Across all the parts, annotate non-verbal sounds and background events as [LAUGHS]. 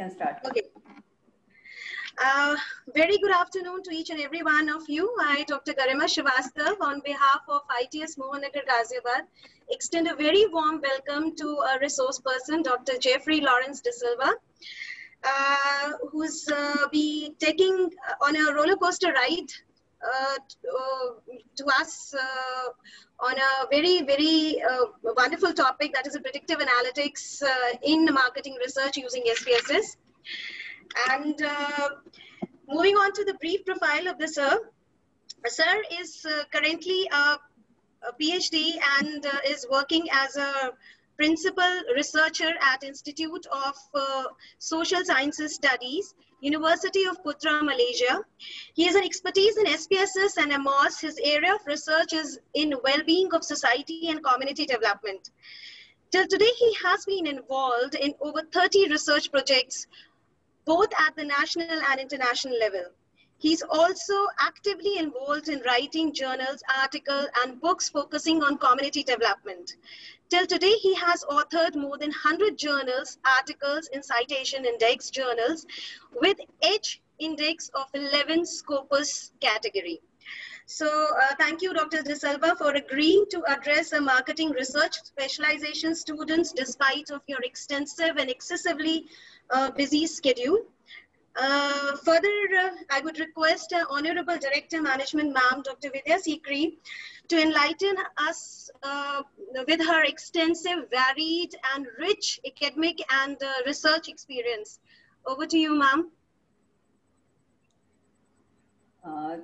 can start. Okay. Uh, very good afternoon to each and every one of you. I, Dr. Garima Shivastav, on behalf of ITS Mohan Nagar Ghaziabad, extend a very warm welcome to a resource person, Dr. Jeffrey Lawrence D'Silva, uh, who's uh, be taking on a roller coaster ride uh, to, to us uh, on a very, very uh, wonderful topic that is a predictive analytics in marketing research using SPSS. And moving on to the brief profile of the sir, sir is currently a, a, PhD and is working as a principal researcher at Institute of uh, Social Sciences Studies, University of Putra, Malaysia. He has an expertise in SPSS and AMOS. His area of research is in well-being of society and community development. Till today, he has been involved in over 30 research projects, both at the national and international level. He's also actively involved in writing journals, articles, and books focusing on community development. Till today, he has authored more than 100 journals, articles in citation index journals with H index of 11 Scopus category. So uh, thank you, Dr. D'Silva, for agreeing to address a marketing research specialization students despite of your extensive and excessively uh, busy schedule. Uh, further, uh, I would request uh, Honorable Director Management Ma'am, Dr. Vidya Sikri, to enlighten us uh, with her extensive, varied, and rich academic and uh, research experience. Over to you, ma'am.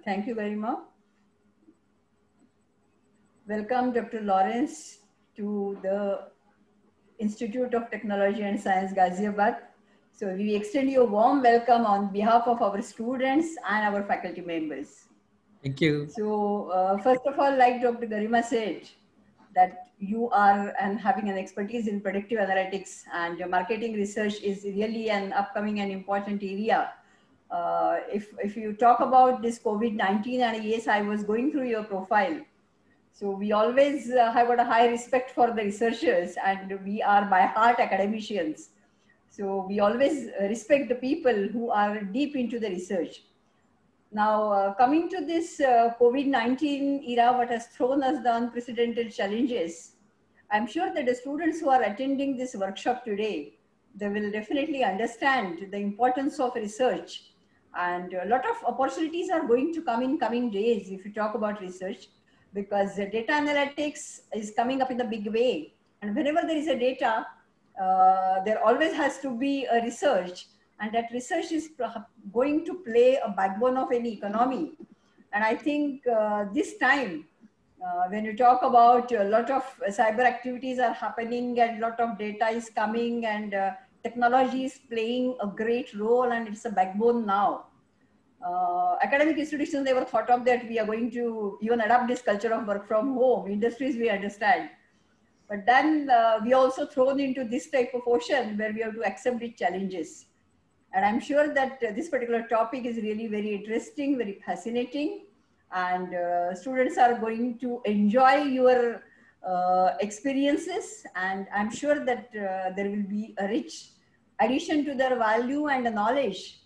thank you very much. Welcome, Dr. Lawrence, to the Institute of Technology and Science, Ghaziabad. So we extend you a warm welcome on behalf of our students and our faculty members. Thank you. So uh, first of all, like Dr. Garima said, that you are and having an expertise in predictive analytics and your marketing research is really an upcoming and important area. Uh, if, if you talk about this COVID-19 and yes, I was going through your profile. So we always uh, have got a high respect for the researchers and we are by heart academicians. So we always respect the people who are deep into the research. Now, uh, coming to this uh, COVID-19 era, what has thrown us the unprecedented challenges, I'm sure that the students who are attending this workshop today, they will definitely understand the importance of research. And a lot of opportunities are going to come in coming days if you talk about research, because data analytics is coming up in a big way. And whenever there is a data, uh, there always has to be a research and that research is going to play a backbone of any economy. And I think uh, this time, uh, when you talk about a lot of cyber activities are happening and a lot of data is coming and uh, technology is playing a great role and it's a backbone now. Uh, academic institutions never thought of that we are going to even adopt this culture of work from home. Industries we understand. But then uh, we also thrown into this type of ocean where we have to accept the challenges. And I'm sure that uh, this particular topic is really very interesting, very fascinating. And uh, students are going to enjoy your uh, experiences. And I'm sure that uh, there will be a rich addition to their value and knowledge.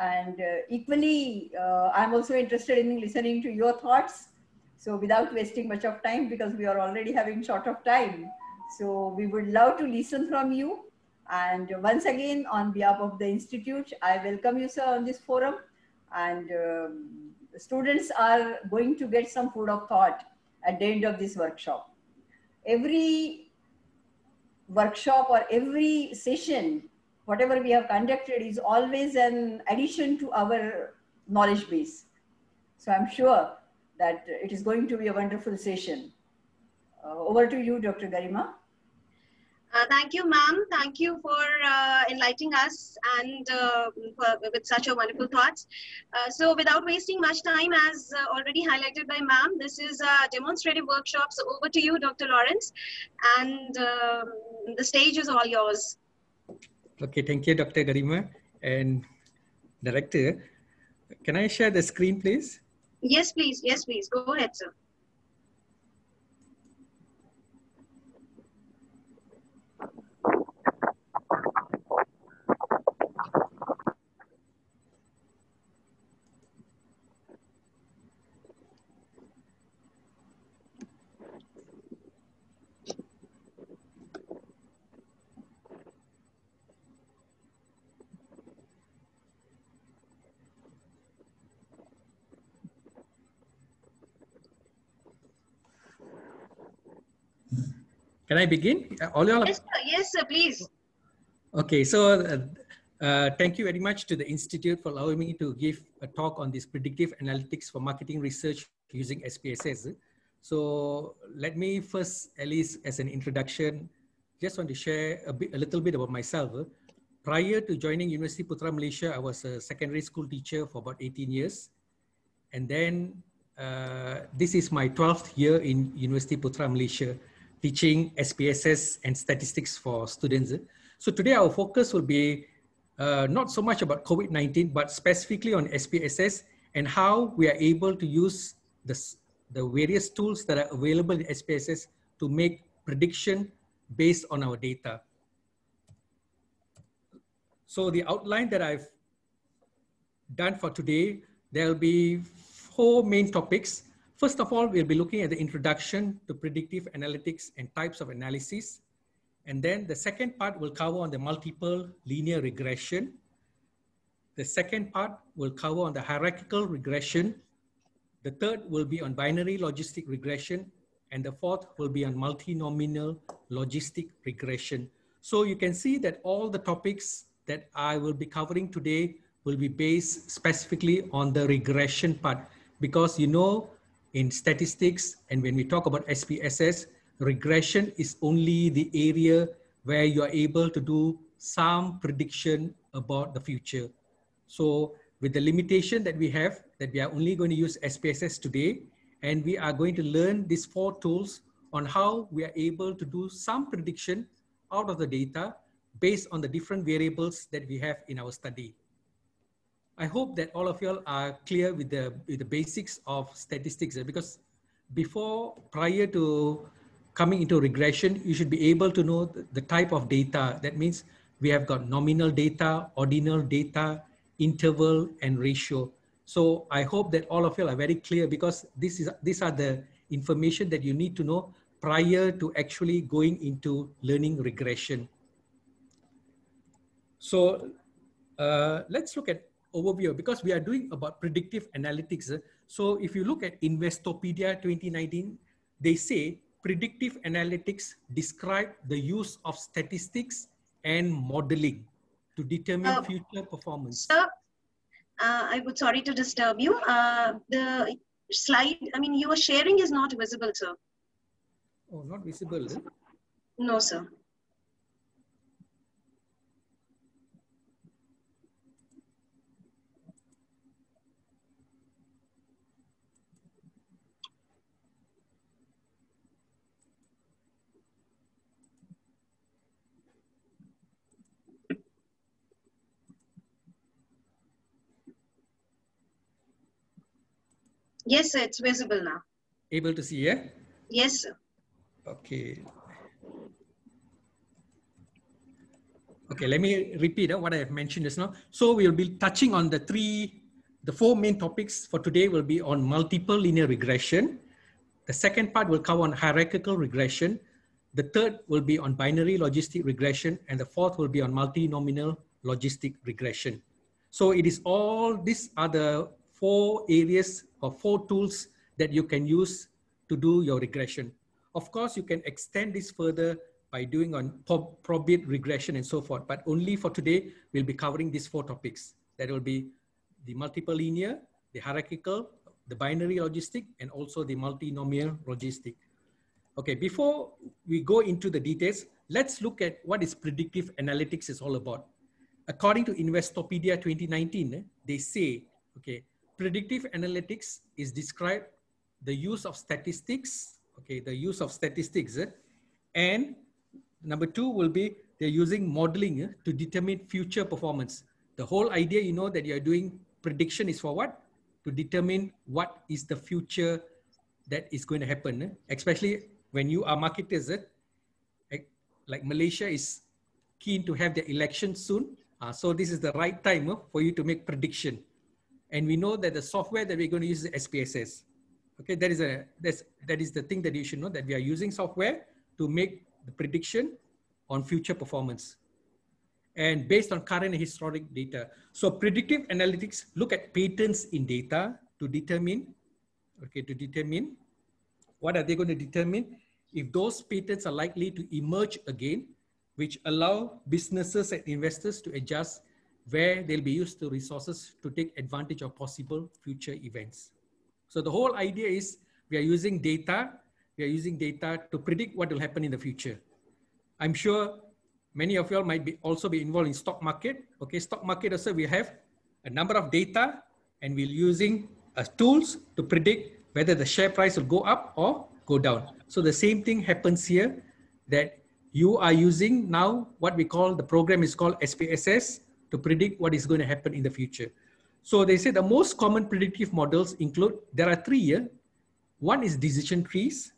And uh, equally, I'm also interested in listening to your thoughts so without wasting much of time, because we are already having short of time. So we would love to listen from you. And once again, on behalf of the Institute, I welcome you, sir, on this forum. And um, students are going to get some food of thought at the end of this workshop. Every workshop or every session, whatever we have conducted is always an addition to our knowledge base. So I'm sure that it is going to be a wonderful session. Uh, over to you, Dr. Garima. Uh, thank you, ma'am. Thank you for uh, enlightening us and uh, with such a wonderful thoughts. Uh, so without wasting much time, as uh, already highlighted by ma'am, this is a demonstrative workshop. So over to you, Dr. Lawrence, and um, the stage is all yours. Okay, thank you, Dr. Garima. And Director, can I share the screen, please? Yes, please. Yes, please. Go ahead, sir. Can I begin? All y'all. Yes, sir. Yes, sir. Please. Okay, so uh, uh, thank you very much to the Institute for allowing me to give a talk on this predictive analytics for marketing research using SPSS. So let me first, at least as an introduction, just want to share a, bit, a little bit about myself. Prior to joining University Putra Malaysia, I was a secondary school teacher for about 18 years. And then uh, this is my 12th year in University Putra Malaysia, teaching SPSS and statistics for students. So today our focus will be uh, not so much about COVID-19, but specifically on SPSS and how we are able to use the, the various tools that are available in SPSS to make prediction based on our data. So the outline that I've done for today, there'll be four main topics. First of all, we'll be looking at the introduction to predictive analytics and types of analysis. And then the second part will cover on the multiple linear regression. The second part will cover on the hierarchical regression. The third will be on binary logistic regression. And the fourth will be on multinomial logistic regression. So you can see that all the topics that I will be covering today will be based specifically on the regression part because you know in statistics and when we talk about SPSS, regression is only the area where you are able to do some prediction about the future. So with the limitation that we have, that we are only going to use SPSS today, and we are going to learn these four tools on how we are able to do some prediction out of the data based on the different variables that we have in our study. I hope that all of y'all are clear with the, with the basics of statistics because before, prior to coming into regression, you should be able to know the, the type of data. That means we have got nominal data, ordinal data, interval, and ratio. So I hope that all of you are very clear because this is, these are the information that you need to know prior to actually going into learning regression. So uh, let's look at overview because we are doing about predictive analytics. So if you look at Investopedia 2019, they say predictive analytics describe the use of statistics and modeling to determine uh, future performance. Sir, uh, I would sorry to disturb you. Uh, the slide, I mean, you your sharing is not visible, sir. Oh, not visible. Eh? No, sir. Yes, sir, it's visible now. Able to see, yeah? Yes, sir. Okay. Okay, let me repeat uh, what I have mentioned just now. So we'll be touching on the three, the four main topics for today will be on multiple linear regression. The second part will cover on hierarchical regression. The third will be on binary logistic regression. And the fourth will be on multinomial logistic regression. So it is all, these are the four areas or four tools that you can use to do your regression. Of course, you can extend this further by doing on probit regression and so forth, but only for today, we'll be covering these four topics. That will be the multiple linear, the hierarchical, the binary logistic, and also the multinomial logistic. Okay, before we go into the details, let's look at what is predictive analytics is all about. According to Investopedia 2019, eh, they say, okay, predictive analytics is described the use of statistics, okay, the use of statistics. Eh? And number two will be they're using modeling eh, to determine future performance. The whole idea, you know, that you're doing prediction is for what? To determine what is the future that is going to happen, eh? especially when you are marketers. Eh? Like Malaysia is keen to have the election soon. Uh, so this is the right time uh, for you to make prediction and we know that the software that we're going to use is SPSS. Okay, that is a that's that is the thing that you should know that we are using software to make the prediction on future performance and based on current historic data. So predictive analytics look at patterns in data to determine, okay, to determine what are they going to determine if those patterns are likely to emerge again, which allow businesses and investors to adjust where they'll be used to resources to take advantage of possible future events. So the whole idea is we are using data, we are using data to predict what will happen in the future. I'm sure many of you all might be also be involved in stock market. Okay, stock market also we have a number of data and we're using uh, tools to predict whether the share price will go up or go down. So the same thing happens here that you are using now what we call the program is called SPSS to predict what is going to happen in the future. So they say the most common predictive models include, there are three here. One is decision trees.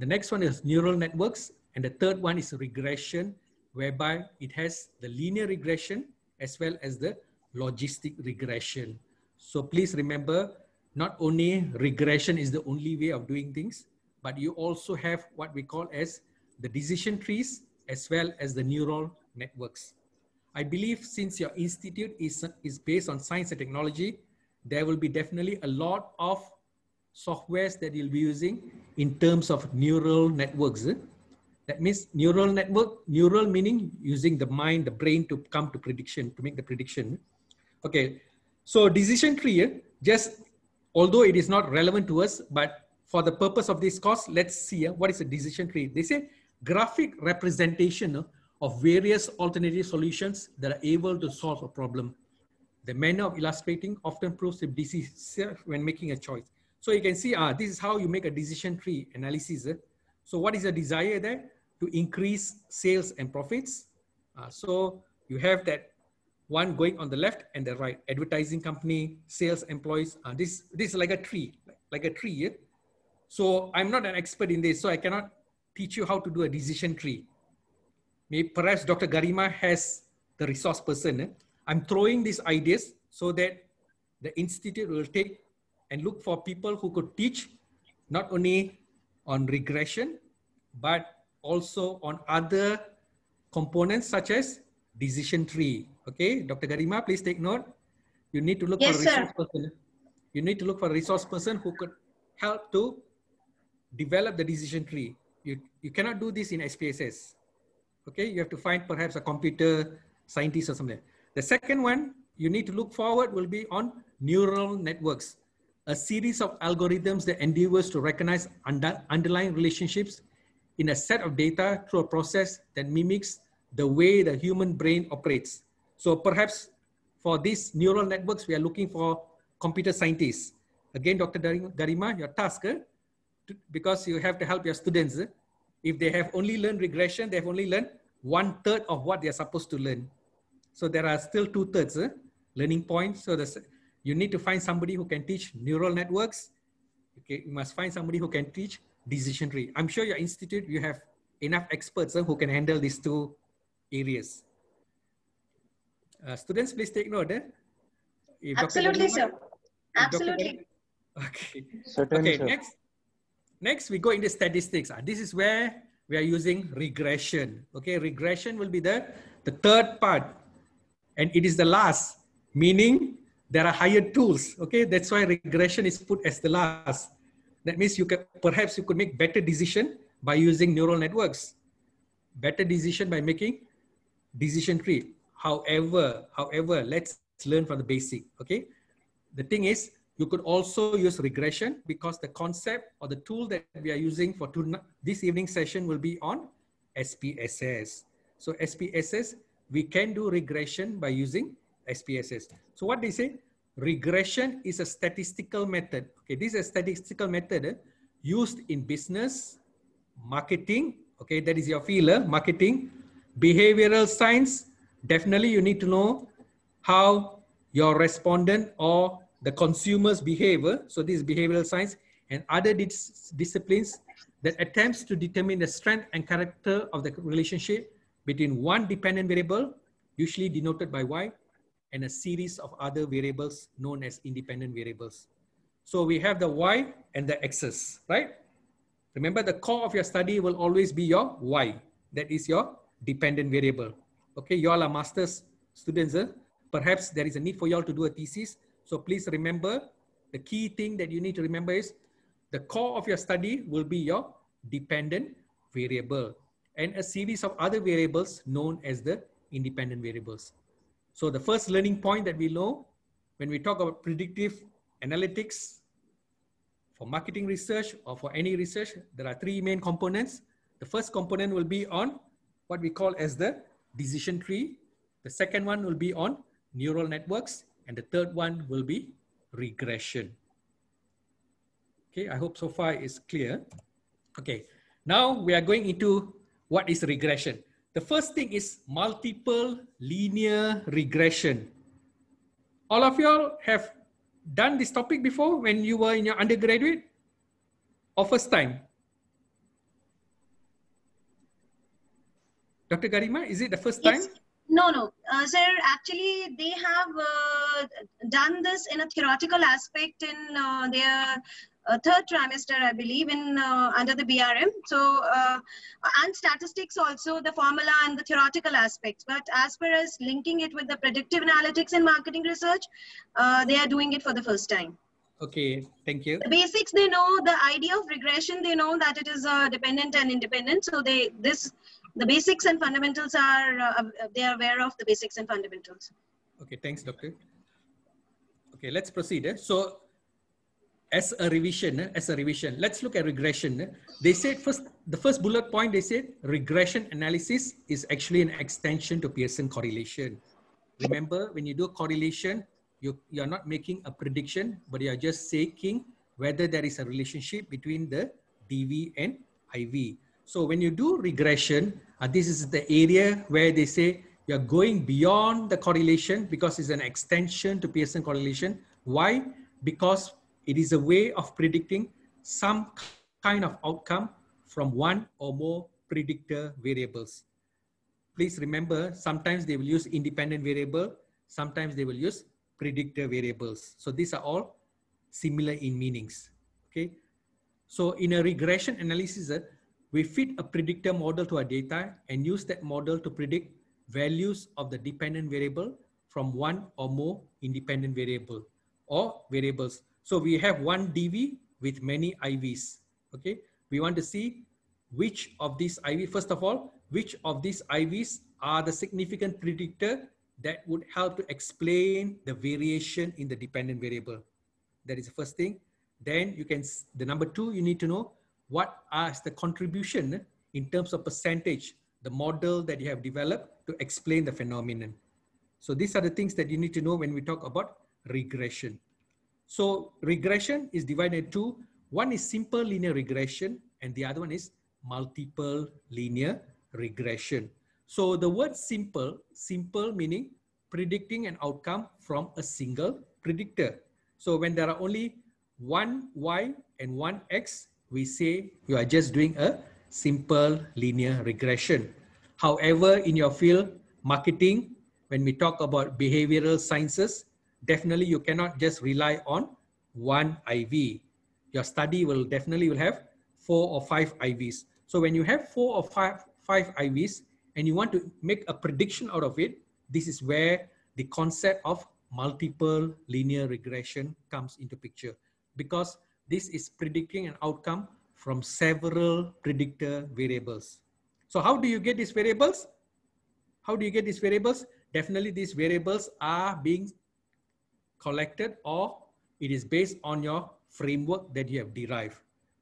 The next one is neural networks. And the third one is regression, whereby it has the linear regression as well as the logistic regression. So please remember, not only regression is the only way of doing things, but you also have what we call as the decision trees as well as the neural networks. I believe since your institute is, is based on science and technology, there will be definitely a lot of softwares that you'll be using in terms of neural networks. Eh? That means neural network, neural meaning using the mind, the brain to come to prediction, to make the prediction. Okay, so decision tree, eh? just although it is not relevant to us, but for the purpose of this course, let's see uh, what is a decision tree. They say graphic representation of various alternative solutions that are able to solve a problem. The manner of illustrating often proves to be decisive when making a choice. So you can see, uh, this is how you make a decision tree analysis. Uh. So what is the desire there? To increase sales and profits. Uh, so you have that one going on the left and the right, advertising company, sales employees. Uh, this, this is like a tree, like a tree. Yeah? So I'm not an expert in this, so I cannot teach you how to do a decision tree. Maybe perhaps Dr. Garima has the resource person. Eh? I'm throwing these ideas so that the institute will take and look for people who could teach not only on regression, but also on other components such as decision tree. Okay, Dr. Garima, please take note. You need to look yes, for a resource sir. person. You need to look for a resource person who could help to develop the decision tree. You, you cannot do this in SPSS. Okay, you have to find perhaps a computer scientist or something. The second one you need to look forward will be on neural networks, a series of algorithms that endeavors to recognize under, underlying relationships in a set of data through a process that mimics the way the human brain operates. So perhaps for these neural networks, we are looking for computer scientists. Again, Dr. Garima, your task, eh, because you have to help your students. If they have only learned regression, they have only learned one third of what they're supposed to learn. So there are still two thirds eh? learning points. So you need to find somebody who can teach neural networks. Okay, you must find somebody who can teach decision tree. I'm sure your institute, you have enough experts eh, who can handle these two areas. Uh, students, please take note. Eh? Absolutely, sir. Absolutely. [LAUGHS] Okay. Certainly, okay, sir. next. Next, we go into statistics. Uh, this is where we are using regression. Okay, regression will be the, the third part. And it is the last, meaning there are higher tools. Okay, that's why regression is put as the last. That means you can perhaps you could make better decision by using neural networks. Better decision by making decision tree. However, however, let's learn from the basic. Okay. The thing is, you could also use regression because the concept or the tool that we are using for this evening session will be on SPSS. So SPSS, we can do regression by using SPSS. So what they say, regression is a statistical method. Okay, this is a statistical method eh, used in business, marketing, okay, that is your field, eh, marketing, behavioral science, definitely you need to know how your respondent or the consumer's behavior, so this behavioral science, and other dis disciplines that attempts to determine the strength and character of the relationship between one dependent variable, usually denoted by Y, and a series of other variables known as independent variables. So we have the Y and the X's, right? Remember the core of your study will always be your Y. That is your dependent variable. Okay, you all are master's students. Eh? Perhaps there is a need for you all to do a thesis. So please remember, the key thing that you need to remember is the core of your study will be your dependent variable and a series of other variables known as the independent variables. So the first learning point that we know when we talk about predictive analytics for marketing research or for any research, there are three main components. The first component will be on what we call as the decision tree. The second one will be on neural networks. And the third one will be regression. Okay, I hope so far is clear. Okay, now we are going into what is regression. The first thing is multiple linear regression. All of y'all have done this topic before when you were in your undergraduate or first time? Dr. Garima, is it the first time? No, no, uh, sir. Actually, they have uh, done this in a theoretical aspect in uh, their uh, third trimester, I believe, in uh, under the BRM. So, uh, and statistics also, the formula and the theoretical aspects. But as far as linking it with the predictive analytics and marketing research, uh, they are doing it for the first time. Okay, thank you. The basics they know, the idea of regression, they know that it is uh, dependent and independent. So they this the basics and fundamentals are uh, they are aware of the basics and fundamentals. Okay, thanks, doctor. Okay, let's proceed. Eh? So as a revision, eh, as a revision, let's look at regression. Eh. They said first, the first bullet point, they said regression analysis is actually an extension to Pearson correlation. Remember, when you do a correlation, you, you're not making a prediction, but you're just saying whether there is a relationship between the DV and IV. So when you do regression, uh, this is the area where they say you're going beyond the correlation because it's an extension to Pearson correlation. Why? Because it is a way of predicting some kind of outcome from one or more predictor variables. Please remember, sometimes they will use independent variable, sometimes they will use predictor variables. So these are all similar in meanings, okay? So in a regression analysis, uh, we fit a predictor model to our data and use that model to predict values of the dependent variable from one or more independent variable or variables. So we have one DV with many IVs. Okay, we want to see which of these IV, first of all, which of these IVs are the significant predictor that would help to explain the variation in the dependent variable. That is the first thing. Then you can, the number two, you need to know what is the contribution in terms of percentage, the model that you have developed to explain the phenomenon. So these are the things that you need to know when we talk about regression. So regression is divided into one is simple linear regression and the other one is multiple linear regression. So the word simple, simple meaning predicting an outcome from a single predictor. So when there are only one Y and one X, we say you are just doing a simple linear regression. However, in your field, marketing, when we talk about behavioral sciences, definitely you cannot just rely on one IV. Your study will definitely will have four or five IVs. So when you have four or five, five IVs and you want to make a prediction out of it, this is where the concept of multiple linear regression comes into picture because this is predicting an outcome from several predictor variables. So how do you get these variables? How do you get these variables? Definitely these variables are being collected or it is based on your framework that you have derived.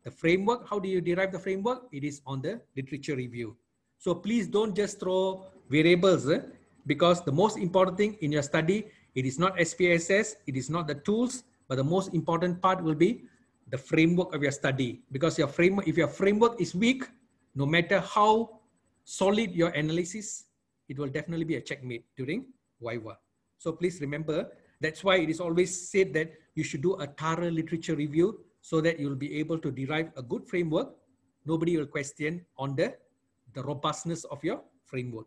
The framework, how do you derive the framework? It is on the literature review. So please don't just throw variables eh? because the most important thing in your study, it is not SPSS, it is not the tools, but the most important part will be the framework of your study. Because your framework, if your framework is weak, no matter how solid your analysis, it will definitely be a checkmate during Viva. So please remember that's why it is always said that you should do a thorough literature review so that you'll be able to derive a good framework. Nobody will question on the, the robustness of your framework.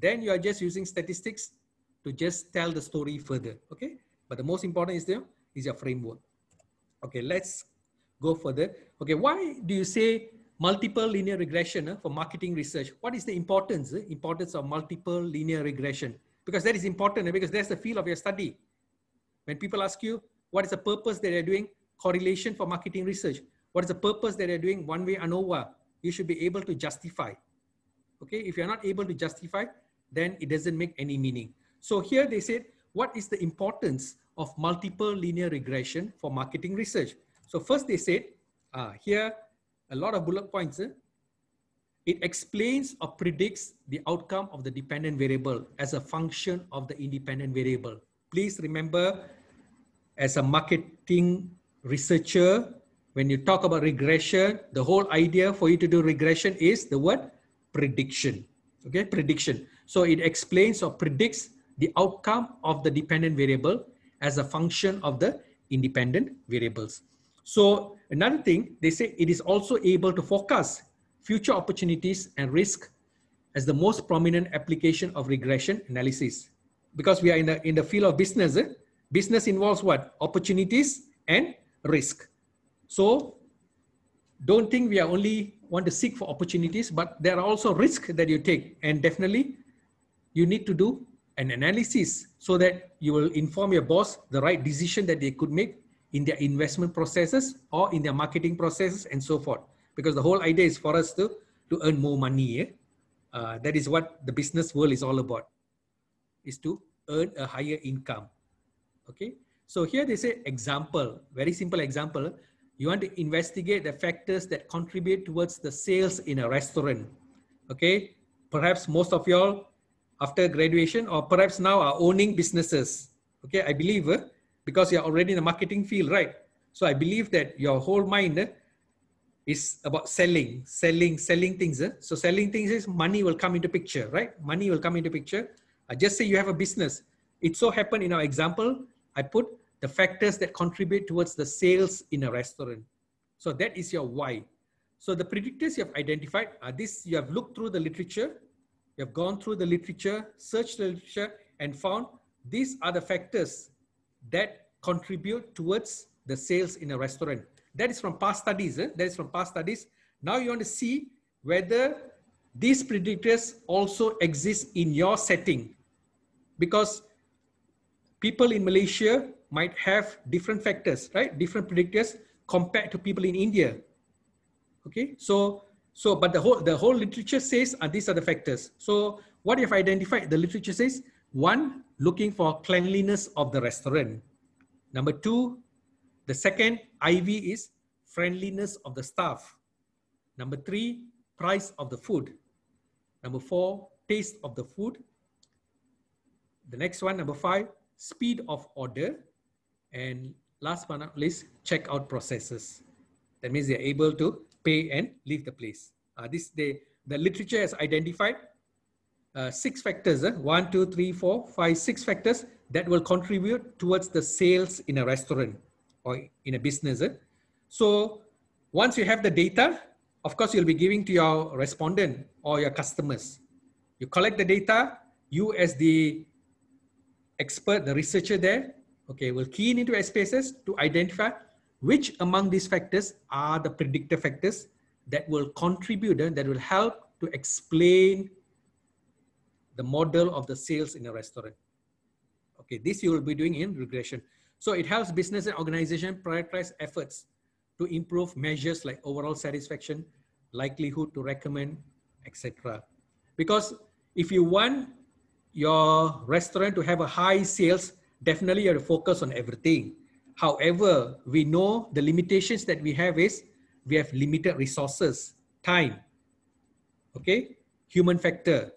Then you are just using statistics to just tell the story further, okay? But the most important is, the, is your framework. Okay, let's go further. Okay, why do you say multiple linear regression uh, for marketing research? What is the importance, uh, importance of multiple linear regression? because that is important because that's the field of your study. When people ask you, what is the purpose that they're doing? Correlation for marketing research. What is the purpose that they're doing one-way ANOVA? you should be able to justify. Okay, if you're not able to justify, then it doesn't make any meaning. So here they said, what is the importance of multiple linear regression for marketing research? So first they said, uh, here, a lot of bullet points. Eh? It explains or predicts the outcome of the dependent variable as a function of the independent variable. Please remember, as a marketing researcher, when you talk about regression, the whole idea for you to do regression is the word prediction. Okay, prediction. So it explains or predicts the outcome of the dependent variable as a function of the independent variables. So another thing, they say it is also able to forecast future opportunities and risk as the most prominent application of regression analysis. Because we are in the, in the field of business, eh? business involves what? Opportunities and risk. So don't think we are only want to seek for opportunities, but there are also risks that you take. And definitely you need to do an analysis so that you will inform your boss the right decision that they could make in their investment processes or in their marketing processes and so forth. Because the whole idea is for us to, to earn more money. Eh? Uh, that is what the business world is all about, is to earn a higher income. Okay. So here they say example, very simple example. You want to investigate the factors that contribute towards the sales in a restaurant. Okay. Perhaps most of y'all after graduation or perhaps now are owning businesses. Okay. I believe uh, because you're already in the marketing field, right? So I believe that your whole mind uh, is about selling, selling, selling things. Uh. So selling things is money will come into picture, right? Money will come into picture. I just say you have a business. It so happened in our example, I put the factors that contribute towards the sales in a restaurant. So that is your why. So the predictors you have identified are this, you have looked through the literature, you have gone through the literature, searched the literature and found these are the factors that contribute towards the sales in a restaurant. That is from past studies. Eh? That is from past studies. Now you want to see whether these predictors also exist in your setting. Because people in Malaysia might have different factors, right? Different predictors compared to people in India. Okay, so so but the whole the whole literature says uh, these are the factors. So what if identified? The literature says one, looking for cleanliness of the restaurant. Number two, the second IV is friendliness of the staff. Number three, price of the food. Number four, taste of the food. The next one, number five, speed of order. And last but not least, checkout processes. That means they're able to pay and leave the place. Uh, this they, the literature has identified uh, six factors, uh, one, two, three, four, five, six factors that will contribute towards the sales in a restaurant or in a business. Uh. So once you have the data, of course, you'll be giving to your respondent or your customers. You collect the data, you as the expert, the researcher there, okay, will key in into spaces to identify which among these factors are the predictor factors that will contribute, uh, that will help to explain the model of the sales in a restaurant. Okay, this you will be doing in regression. So it helps business and organization prioritize efforts to improve measures like overall satisfaction, likelihood to recommend, etc. Because if you want your restaurant to have a high sales, definitely you have to focus on everything. However, we know the limitations that we have is we have limited resources, time, okay, human factor,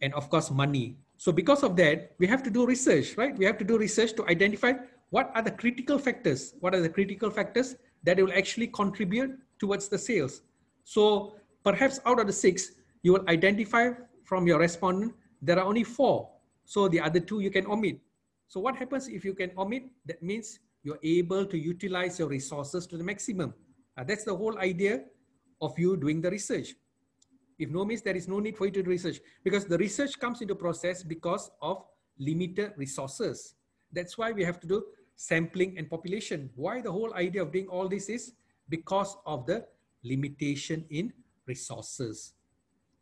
and of course money. So because of that, we have to do research, right? We have to do research to identify what are the critical factors, what are the critical factors that will actually contribute towards the sales. So perhaps out of the six, you will identify from your respondent, there are only four. So the other two you can omit. So what happens if you can omit? That means you're able to utilize your resources to the maximum. Uh, that's the whole idea of you doing the research. If no means there is no need for you to do research because the research comes into process because of limited resources. That's why we have to do sampling and population. Why the whole idea of doing all this is because of the limitation in resources.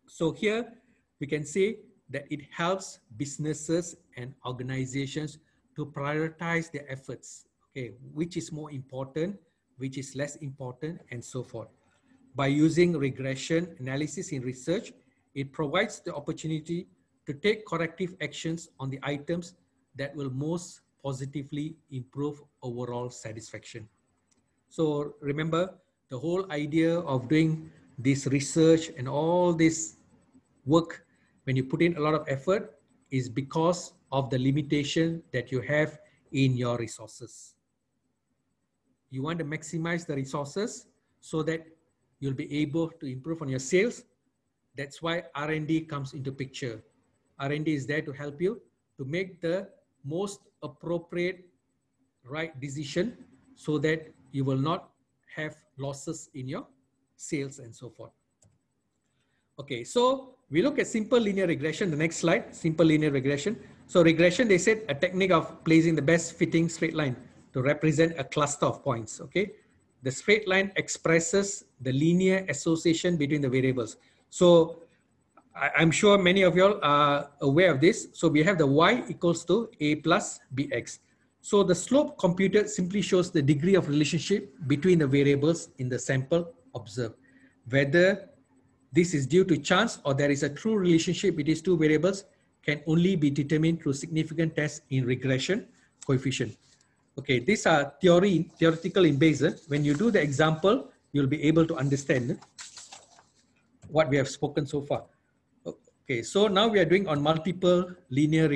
So here we can say that it helps businesses and organizations to prioritize their efforts. Okay, which is more important, which is less important, and so forth. by using regression analysis in research, it provides the opportunity to take corrective actions on the items that will most positively improve overall satisfaction. So remember the whole idea of doing this research and all this work when you put in a lot of effort is because of the limitation that you have in your resources. You want to maximize the resources so that you'll be able to improve on your sales. That's why R&D comes into picture. R&D is there to help you to make the most appropriate right decision so that you will not have losses in your sales and so forth. Okay, so we look at simple linear regression. The next slide, simple linear regression. So regression, they said a technique of placing the best fitting straight line to represent a cluster of points. Okay, the straight line expresses the linear association between the variables. So I, am sure many of you all are aware of this. So we have the y equals to a plus bx. So the slope computed simply shows the degree of relationship between the variables in the sample observed. Whether this is due to chance or there is a true relationship between these two variables can only be determined through significant tests in regression coefficient. Okay, these are theory, theoretical in base. When you do the example, you'll be able to understand what we have spoken so far. Okay, so now we are doing on multiple linear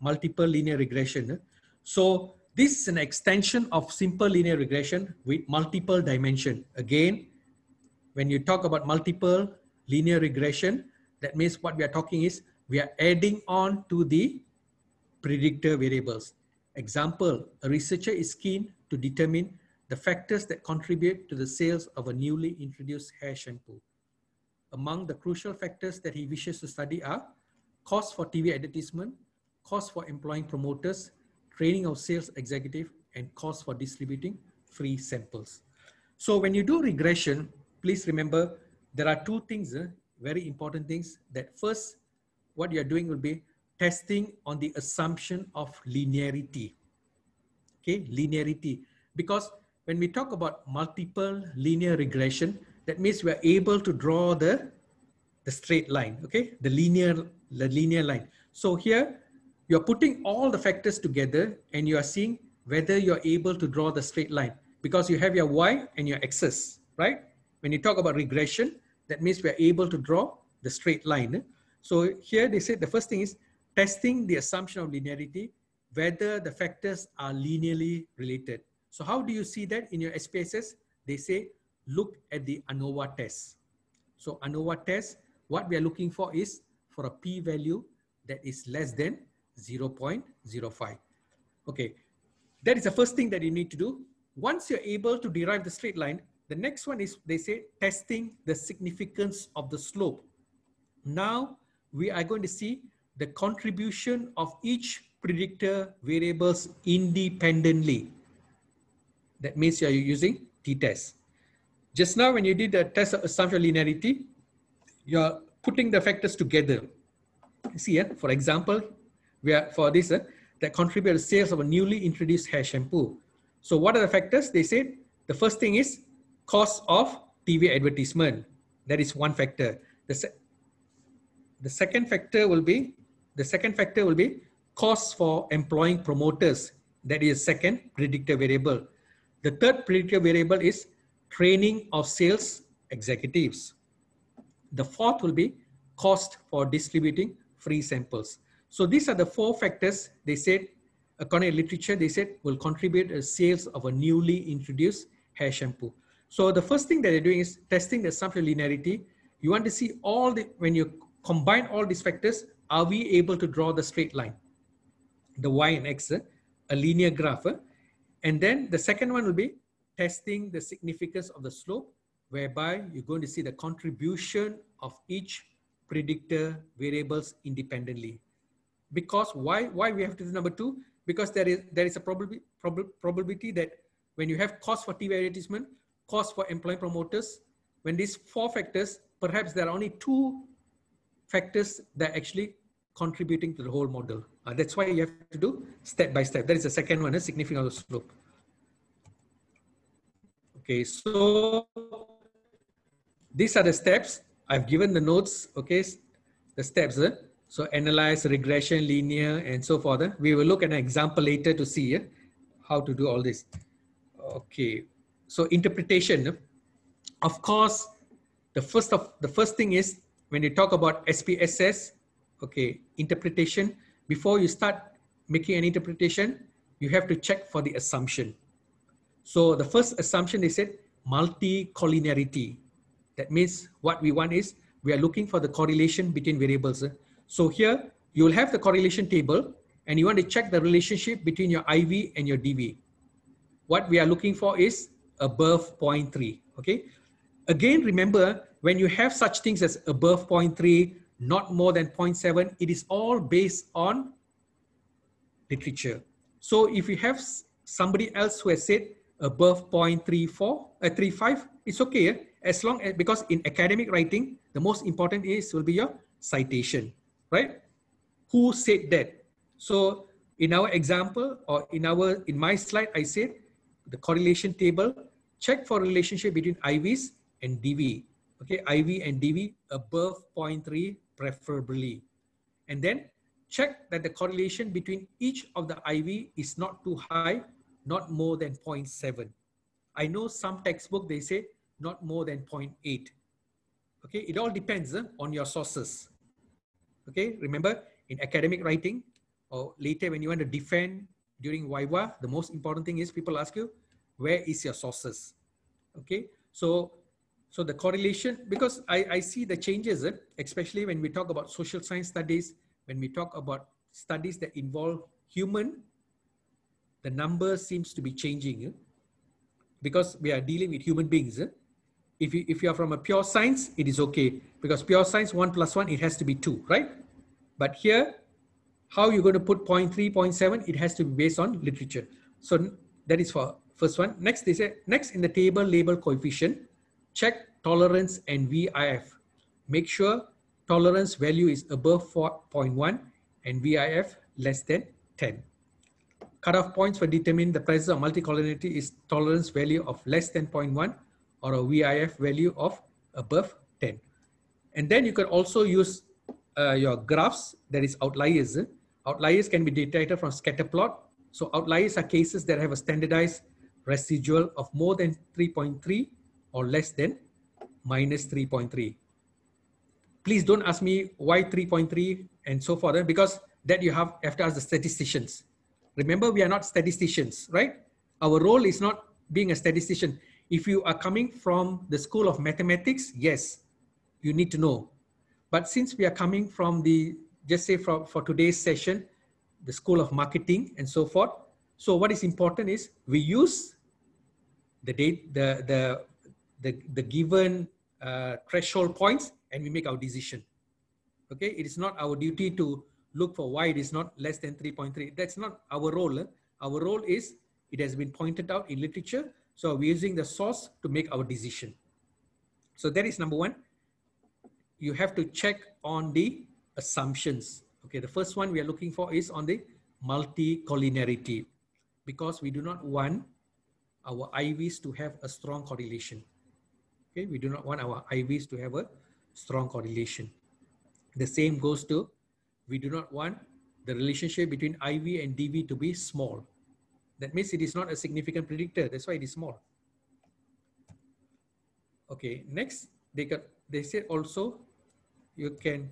multiple linear regression. So this is an extension of simple linear regression with multiple dimension. Again, when you talk about multiple linear regression, that means what we are talking is we are adding on to the predictor variables. Example, a researcher is keen to determine the factors that contribute to the sales of a newly introduced hair shampoo. Among the crucial factors that he wishes to study are cost for TV advertisement, cost for employing promoters, training of sales executive, and cost for distributing free samples. So when you do regression, please remember there are two things, uh, very important things that first, what you're doing will be testing on the assumption of linearity. Okay, linearity. Because when we talk about multiple linear regression, that means we are able to draw the, the straight line, okay? The linear, the linear line. So here, you're putting all the factors together and you are seeing whether you're able to draw the straight line because you have your y and your x's, right? When you talk about regression, that means we're able to draw the straight line. So here they say the first thing is testing the assumption of linearity, whether the factors are linearly related. So how do you see that in your SPSS? They say, look at the ANOVA test. So ANOVA test, what we are looking for is for a p-value that is less than 0.05. Okay, that is the first thing that you need to do. Once you're able to derive the straight line, the next one is they say testing the significance of the slope. Now we are going to see the contribution of each predictor variables independently. That means you are using t-test. Just now when you did the test of assumption linearity, you are putting the factors together. See, uh, for example, we are for this uh, that contribute sales of a newly introduced hair shampoo. So what are the factors? They said the first thing is cost of TV advertisement. That is one factor. The, se the second factor will be the second factor will be cost for employing promoters. That is second predictor variable. The third predictor variable is training of sales executives. The fourth will be cost for distributing free samples. So these are the four factors they said, according to literature, they said will contribute to sales of a newly introduced hair shampoo. So the first thing that they're doing is testing the assumption linearity. You want to see all the, when you combine all these factors, are we able to draw the straight line? The y and x, uh, linear graph. Uh, and then the second one will be testing the significance of the slope, whereby you're going to see the contribution of each predictor variables independently. Because why, why we have to do number two? Because there is, there is a probability, prob probability that when you have cost for TV advertisement, cost for employee promoters, when these four factors, perhaps there are only two factors that actually contributing to the whole model. Uh, that's why you have to do step by step. That is the second one, a significant slope. Okay, so these are the steps. I've given the notes, okay, the steps. Eh? So analyze, regression, linear, and so forth. Eh? We will look at an example later to see eh? how to do all this. Okay, so interpretation. Eh? Of course, the first of the first thing is when you talk about SPSS, okay, interpretation, before you start making an interpretation, you have to check for the assumption. So the first assumption they said multi-collinearity. That means what we want is we are looking for the correlation between variables. So here you will have the correlation table and you want to check the relationship between your IV and your DV. What we are looking for is above 0.3. Okay. Again, remember when you have such things as above 0.3, not more than 0.7, it is all based on literature. So if you have somebody else who has said above 0.34, uh, 35, it's okay. Eh? As long as, because in academic writing, the most important is will be your citation, right? Who said that? So in our example or in our, in my slide, I said the correlation table, check for relationship between IVs and DV. Okay, IV and DV above 0.3 preferably. And then check that the correlation between each of the IV is not too high, not more than 0.7. I know some textbook, they say not more than 0.8. Okay, it all depends on your sources. Okay, remember in academic writing or later when you want to defend during Viva, the most important thing is people ask you, where is your sources? Okay, so so the correlation, because I, I see the changes, uh, especially when we talk about social science studies, when we talk about studies that involve human, the number seems to be changing because we are dealing with human beings. If you, if you are from a pure science, it is okay because pure science, one plus one, it has to be two, right? But here, how you're going to put 0 0.3, 0 0.7, it has to be based on literature. So that is for first one. Next, they say, next in the table label coefficient, check tolerance and VIF. Make sure tolerance value is above 4.1 and VIF less than 10. Cutoff points for determining the presence of multicollinearity is tolerance value of less than 0.1 or a VIF value of above 10. And then you can also use uh, your graphs, that is outliers. Outliers can be detected from scatter plot. So outliers are cases that have a standardized residual of more than 3.3 or less than minus 3.3 please don't ask me why 3.3 and so forth, eh? because that you have, have to ask the statisticians. Remember, we are not statisticians, right? Our role is not being a statistician. If you are coming from the school of mathematics, yes, you need to know. But since we are coming from the, just say for, for today's session, the school of marketing and so forth. So what is important is we use the date, the, the, the, the given uh, threshold points and we make our decision. Okay, it is not our duty to look for why it is not less than 3.3. That's not our role. Eh? Our role is, it has been pointed out in literature. So we're using the source to make our decision. So that is number one. You have to check on the assumptions. Okay, the first one we are looking for is on the multicollinearity because we do not want our IVs to have a strong correlation. Okay, we do not want our IVs to have a strong correlation. The same goes to, we do not want the relationship between IV and DV to be small. That means it is not a significant predictor. That's why it is small. Okay, next, they got, they said also you can,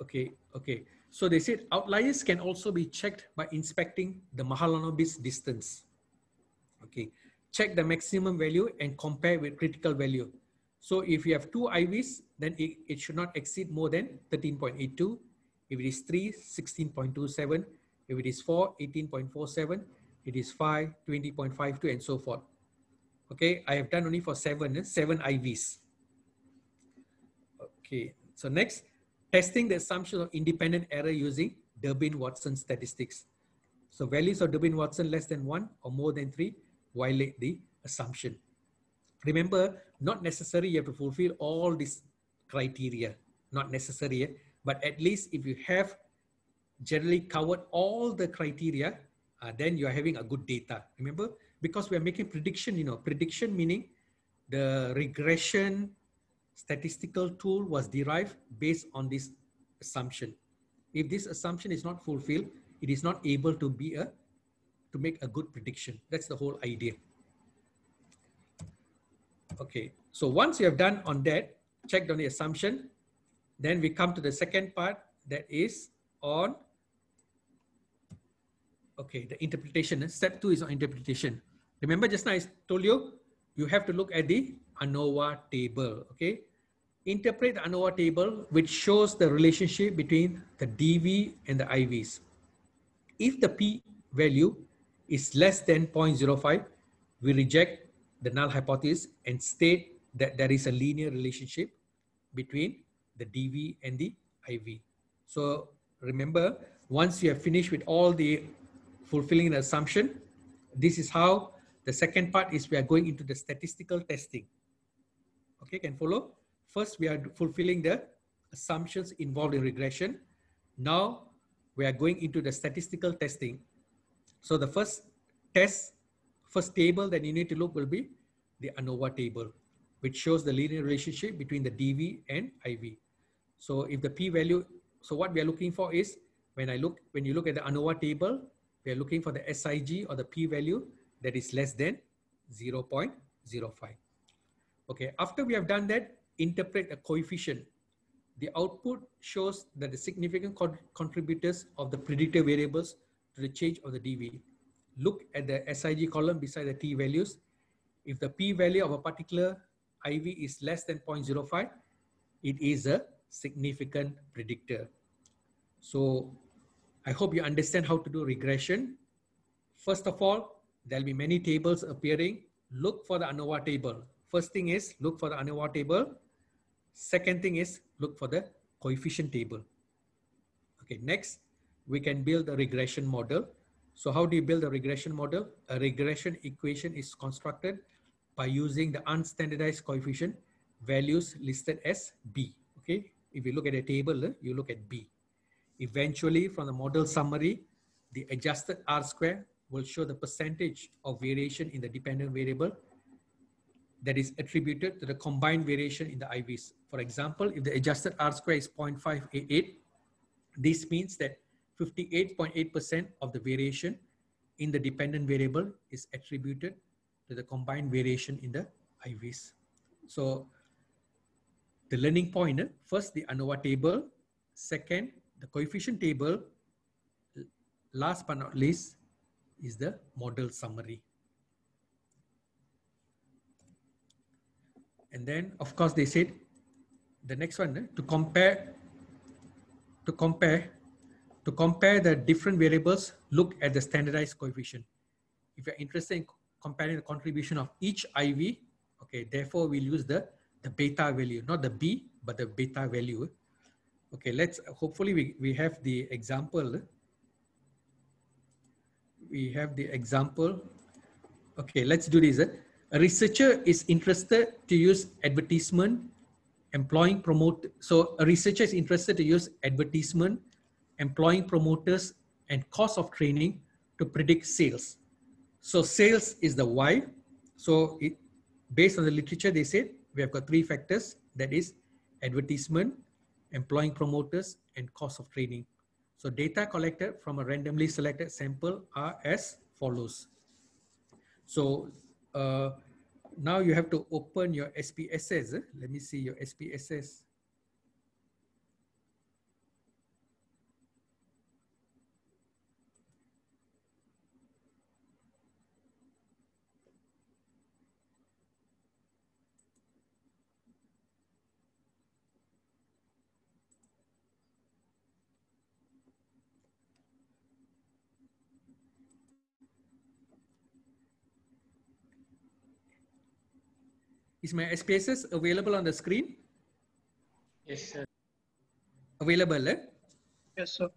okay, okay. So they said outliers can also be checked by inspecting the Mahalanobis distance. Okay, check the maximum value and compare with critical value. So if you have two IVs, then it, it should not exceed more than 13.82. If it is 3, 16.27. If it is 4, 18.47. It is 5, 20.52 and so forth. Okay, I have done only for 7, eh? 7 IVs. Okay, so next, testing the assumption of independent error using Durbin-Watson statistics. So values of Durbin-Watson less than 1 or more than 3 violate the assumption. Remember, not necessary you have to fulfill all these criteria, not necessary, eh? but at least if you have generally covered all the criteria, uh, then you are having a good data. Remember, because we are making prediction, you know, prediction meaning the regression statistical tool was derived based on this assumption. If this assumption is not fulfilled, it is not able to be a to make a good prediction. That's the whole idea. Okay, so once you have done on that, checked on the assumption, then we come to the second part that is on, okay, the interpretation. Step two is on interpretation. Remember just now I told you, you have to look at the ANOVA table, okay? Interpret the ANOVA table, which shows the relationship between the DV and the IVs. If the P value is less than 0.05, we reject the null hypothesis and state that there is a linear relationship between the DV and the IV. So remember, once you have finished with all the fulfilling the assumption, this is how the second part is we are going into the statistical testing. Okay, can follow? First, we are fulfilling the assumptions involved in regression. Now, we are going into the statistical testing. So the first test, first table that you need to look will be the ANOVA table, which shows the linear relationship between the DV and IV. So if the p-value, so what we are looking for is when I look, when you look at the ANOVA table, we are looking for the SIG or the p-value that is less than 0.05. Okay, after we have done that, interpret a coefficient. The output shows that the significant contributors of the predictor variables to the change of the DV look at the SIG column beside the T values. If the P value of a particular IV is less than 0.05, it is a significant predictor. So I hope you understand how to do regression. First of all, there'll be many tables appearing. Look for the ANOVA table. First thing is look for the ANOVA table. Second thing is look for the coefficient table. Okay, next, we can build a regression model. So how do you build a regression model? A regression equation is constructed by using the unstandardized coefficient values listed as B. Okay, if you look at a table, eh, you look at B. Eventually, from the model summary, the adjusted R square will show the percentage of variation in the dependent variable that is attributed to the combined variation in the IVs. For example, if the adjusted R square is 0.588, this means that 58.8% of the variation in the dependent variable is attributed to the combined variation in the IVs. So the learning eh, first the ANOVA table, second the coefficient table, last but not least is the model summary. And then of course they said the next one eh, to compare to compare to compare the different variables, look at the standardized coefficient. If you're interested in comparing the contribution of each IV, okay, therefore we'll use the, the beta value, not the B, but the beta value. Okay, let's, hopefully we, we have the example. We have the example. Okay, let's do this. A researcher is interested to use advertisement, employing promote. So a researcher is interested to use advertisement employing promoters, and cost of training to predict sales. So sales is the why. So it, based on the literature, they said we have got three factors. That is advertisement, employing promoters, and cost of training. So data collected from a randomly selected sample are as follows. So uh, now you have to open your SPSS. Let me see your SPSS. Is my SPSS available on the screen? Yes, sir. Available, eh? Yes, sir.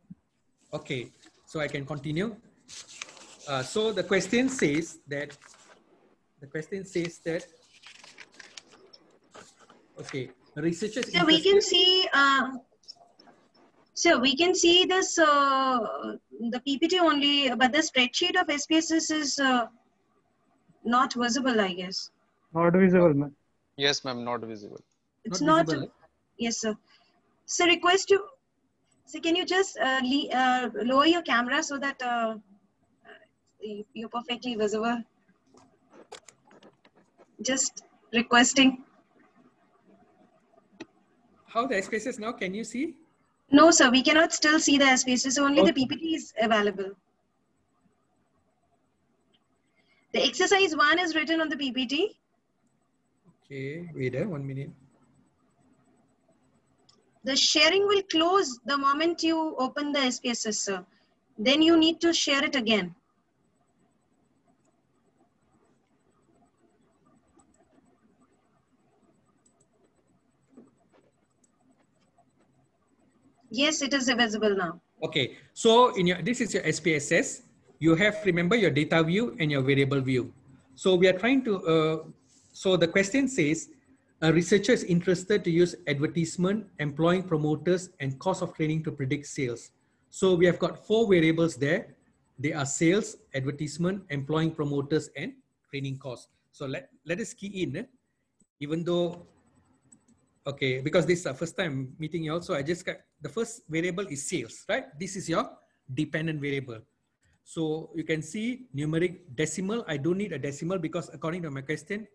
Okay, so I can continue. Uh, so the question says that, the question says that, okay, researchers. So we can see, uh, so we can see this, uh, the PPT only, but the spreadsheet of SPSS is uh, not visible, I guess. Not visible, ma'am. Yes, ma'am, not visible. It's Not not. visible, yes, sir. So request you. So can you just uh, le- uh, lower your camera so that uh, uh, you're perfectly visible? Just requesting. How the SPSS now? Can you see? No, sir. We cannot still see the spaces. Only the Okay. PPT is available. The exercise one is written on the PPT. Okay, wait a one minute. The sharing will close the moment you open the SPSS, sir. Then you need to share it again. Yes, it is visible now. Okay, so in your this is your SPSS. You have remember your data view and your variable view. So we are trying to. Uh, so the question says, a researcher is interested to use advertisement, employing promoters, and cost of training to predict sales. So we have got four variables there. They are sales, advertisement, employing promoters, and training costs. So let let us key in. eh, Even though Okay, because this is the first time meeting you also, I just got, the first variable is sales, right? This is your dependent variable. So you can see numeric decimal. I don't need a decimal because according to my question,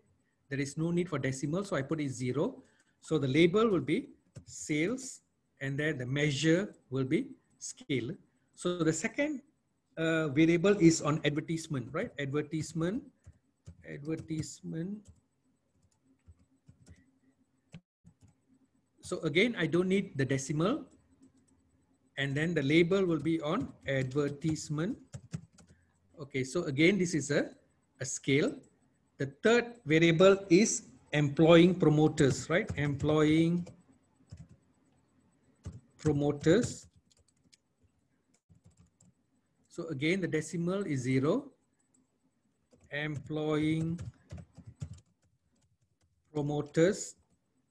there is no need for decimal. So I put it zero. So the label will be sales and then the measure will be scale. So the second uh, variable is on advertisement, right? Advertisement, advertisement So again, I don't need the decimal. And then the label will be on advertisement. Okay, so again, this is a, a scale. The third variable is employing promoters, right? Employing promoters. So again, the decimal is zero. Employing promoters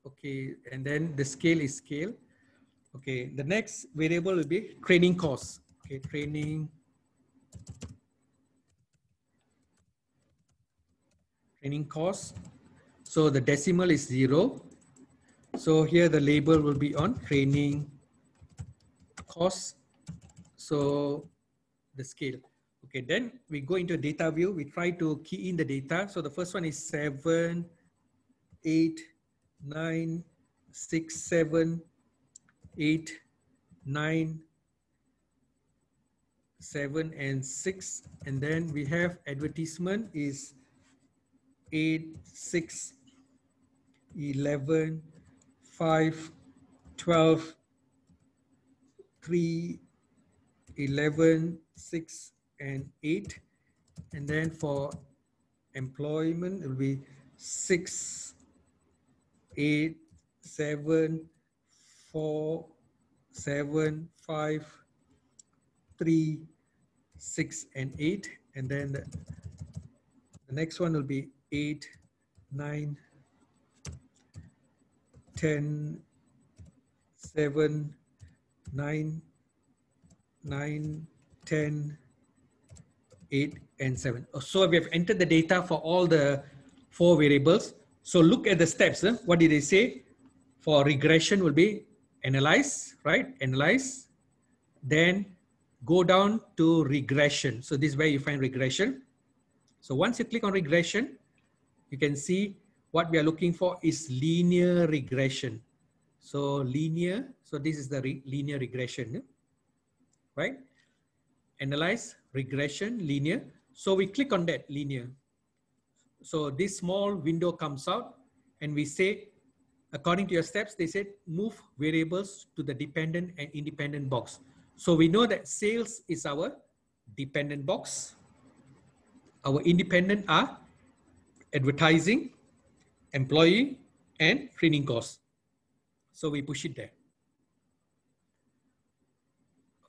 Okay, and then the scale is scale. Okay, the next variable will be training costs. Okay, training. Training costs. So the decimal is zero. So here the label will be on training costs. So the scale. Okay, then we go into data view. We try to key in the data. So the first one is seven, eight, nine, six, seven, eight, nine, seven, and six. And then we have advertisement is eight, six, 11, 5, 12, 3, 11, 6, and 8. And then for employment, it will be 6, eight, seven, four, seven, five, three, six, and eight. And then the, the next one will be eight, nine, 10, 7, 9, 9, 10, 8, and 7. So we have entered the data for all the four variables. So look at the steps. Huh? What did they say? For regression will be analyze, right? Analyze. Then go down to regression. So this is where you find regression. So once you click on regression, you can see what we are looking for is linear regression. So linear, so this is the re linear regression, right? Analyze, regression, linear. So we click on that linear. So this small window comes out and we say, according to your steps, they said move variables to the dependent and independent box. So we know that sales is our dependent box. Our independent are advertising, employee, and training costs. So we push it there.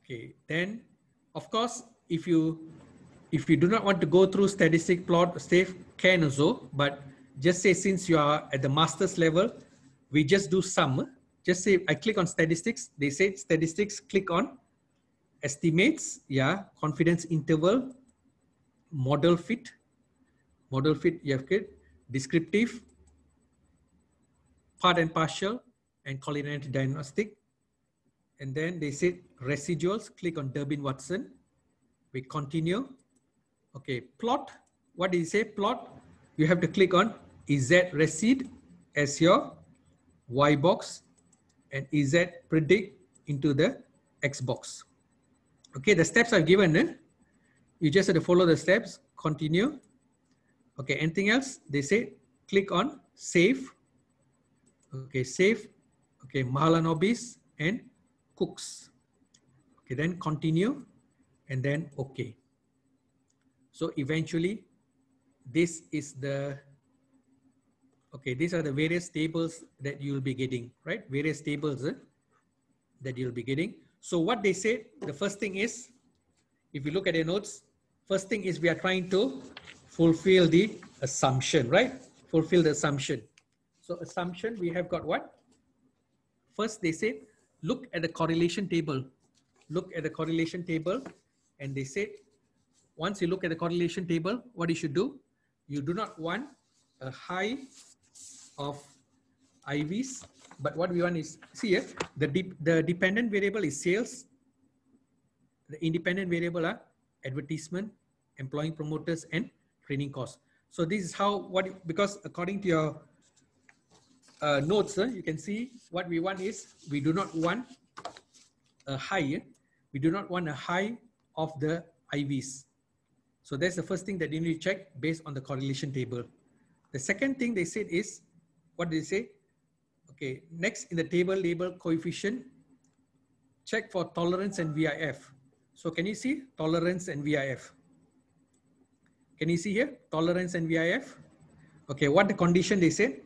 Okay, then of course, if you if you do not want to go through statistic plot, Steve can also, but just say since you are at the master's level, we just do sum. Just say I click on statistics. They say statistics, click on estimates, yeah, confidence interval, model fit, model fit, you have clicked, descriptive, part and partial, and collinearity diagnostic. And then they said residuals, click on Durbin Watson. We continue. Okay, plot. What did he say? Plot. You have to click on Z resid as your Y box and Z predict into the X box. Okay, the steps I've given. Eh? You just have to follow the steps, continue. Okay, anything else? They say click on save. Okay, save. Okay, Mahalanobis and Cooks. Okay, then continue and then okay. So eventually, this is the, okay, these are the various tables that you'll be getting, right? Various tables eh, that you'll be getting. So what they said, the first thing is, if you look at your notes, first thing is we are trying to fulfill the assumption, right? Fulfill the assumption. So assumption, we have got what? First, they said, look at the correlation table. Look at the correlation table. And they said, once you look at the correlation table, what you should do? You do not want a high of IVs but what we want is, see here, the, de the dependent variable is sales. The independent variable are advertisement, employing promoters, and training course. So this is how, what because according to your uh, notes, uh, you can see what we want is, we do not want a high, we do not want a high of the IVs. So that's the first thing that you need to check based on the correlation table. The second thing they said is, what did they say? Okay, next in the table label coefficient, check for tolerance and VIF. So can you see tolerance and VIF? Can you see here tolerance and VIF? Okay, what the condition they say?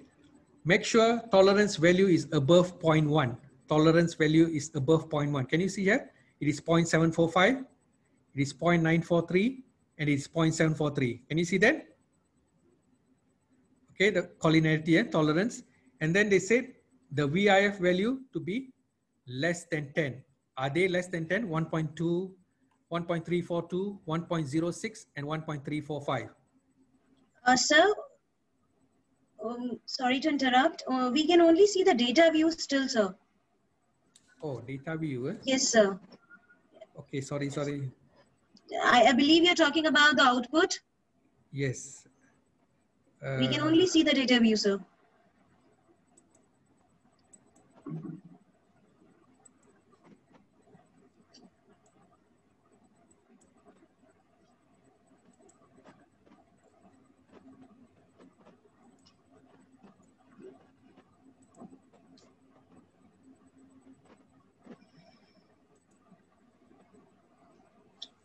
Make sure tolerance value is above 0.1. Tolerance value is above 0.1. Can you see here? It is 0.745, it is 0.943, and it is 0.743. Can you see that? Okay, the collinearity and tolerance. And then they said the VIF value to be less than 10. Are they less than 10? 1.2, 1.342, 1.06, and 1.345. Uh, sir, um, sorry to interrupt. Uh, we can only see the data view still, sir. Oh, data view. Eh? Yes, sir. Okay, sorry, sorry. I, I believe you're talking about the output. Yes. Uh, we can uh, only see the data view, sir.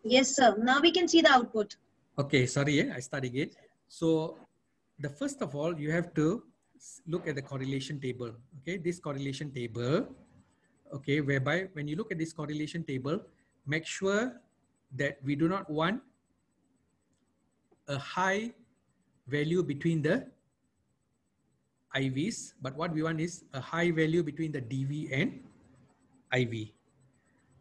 Yes, sir. Now we can see the output. Okay, sorry, I start again. So the first of all, you have to look at the correlation table. Okay, this correlation table, okay, whereby when you look at this correlation table, make sure that we do not want a high value between the IVs, but what we want is a high value between the DV and IV.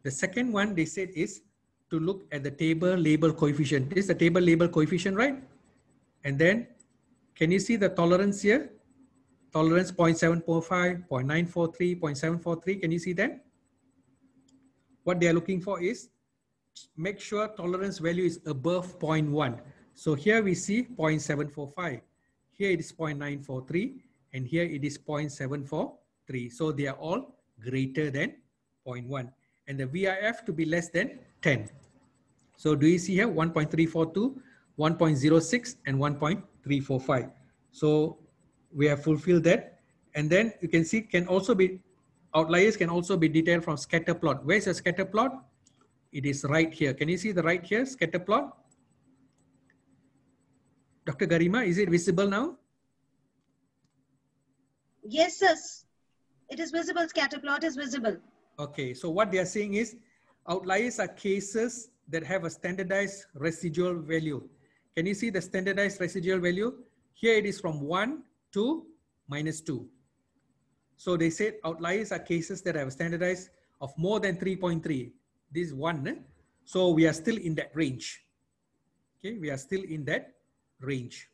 The second one they said is to look at the table label coefficient. This is the table label coefficient, right? And then can you see the tolerance here? Tolerance 0.745, 0.943, 0.743. Can you see that? What they are looking for is make sure tolerance value is above 0.1. So here we see 0.745. Here it is 0.943 and here it is 0.743. So they are all greater than 0.1 and the VIF to be less than 10. So do you see here 1.342, 1.06 and 1.345. So we have fulfilled that. And then you can see can also be outliers can also be detailed from scatter plot. Where's the scatter plot? It is right here. Can you see the right here scatter plot? Dr. Garima, is it visible now? Yes, sir. It is visible. Scatter plot is visible. Okay, so what they are saying is outliers are cases that have a standardized residual value. Can you see the standardized residual value? Here it is from 1 to minus 2. So they said outliers are cases that have standardized of more than 3.3. This is 1. Eh? So we are still in that range. Okay, we are still in that range.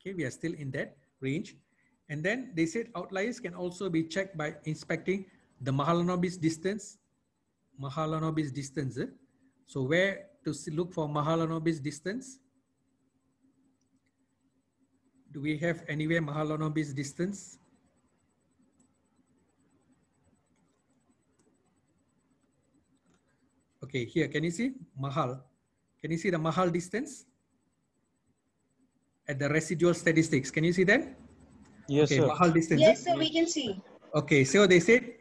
Okay, we are still in that range. And then they said outliers can also be checked by inspecting the Mahalanobis distance. Mahalanobis distance. Eh? So where to look for Mahalanobis distance? Do we have anywhere Mahalanobis distance? Okay, here, can you see Mahal? Can you see the Mahal distance? At the residual statistics, can you see that? Yes, okay, sir. Mahal distance. Yes, sir, we can see. Okay, so they said,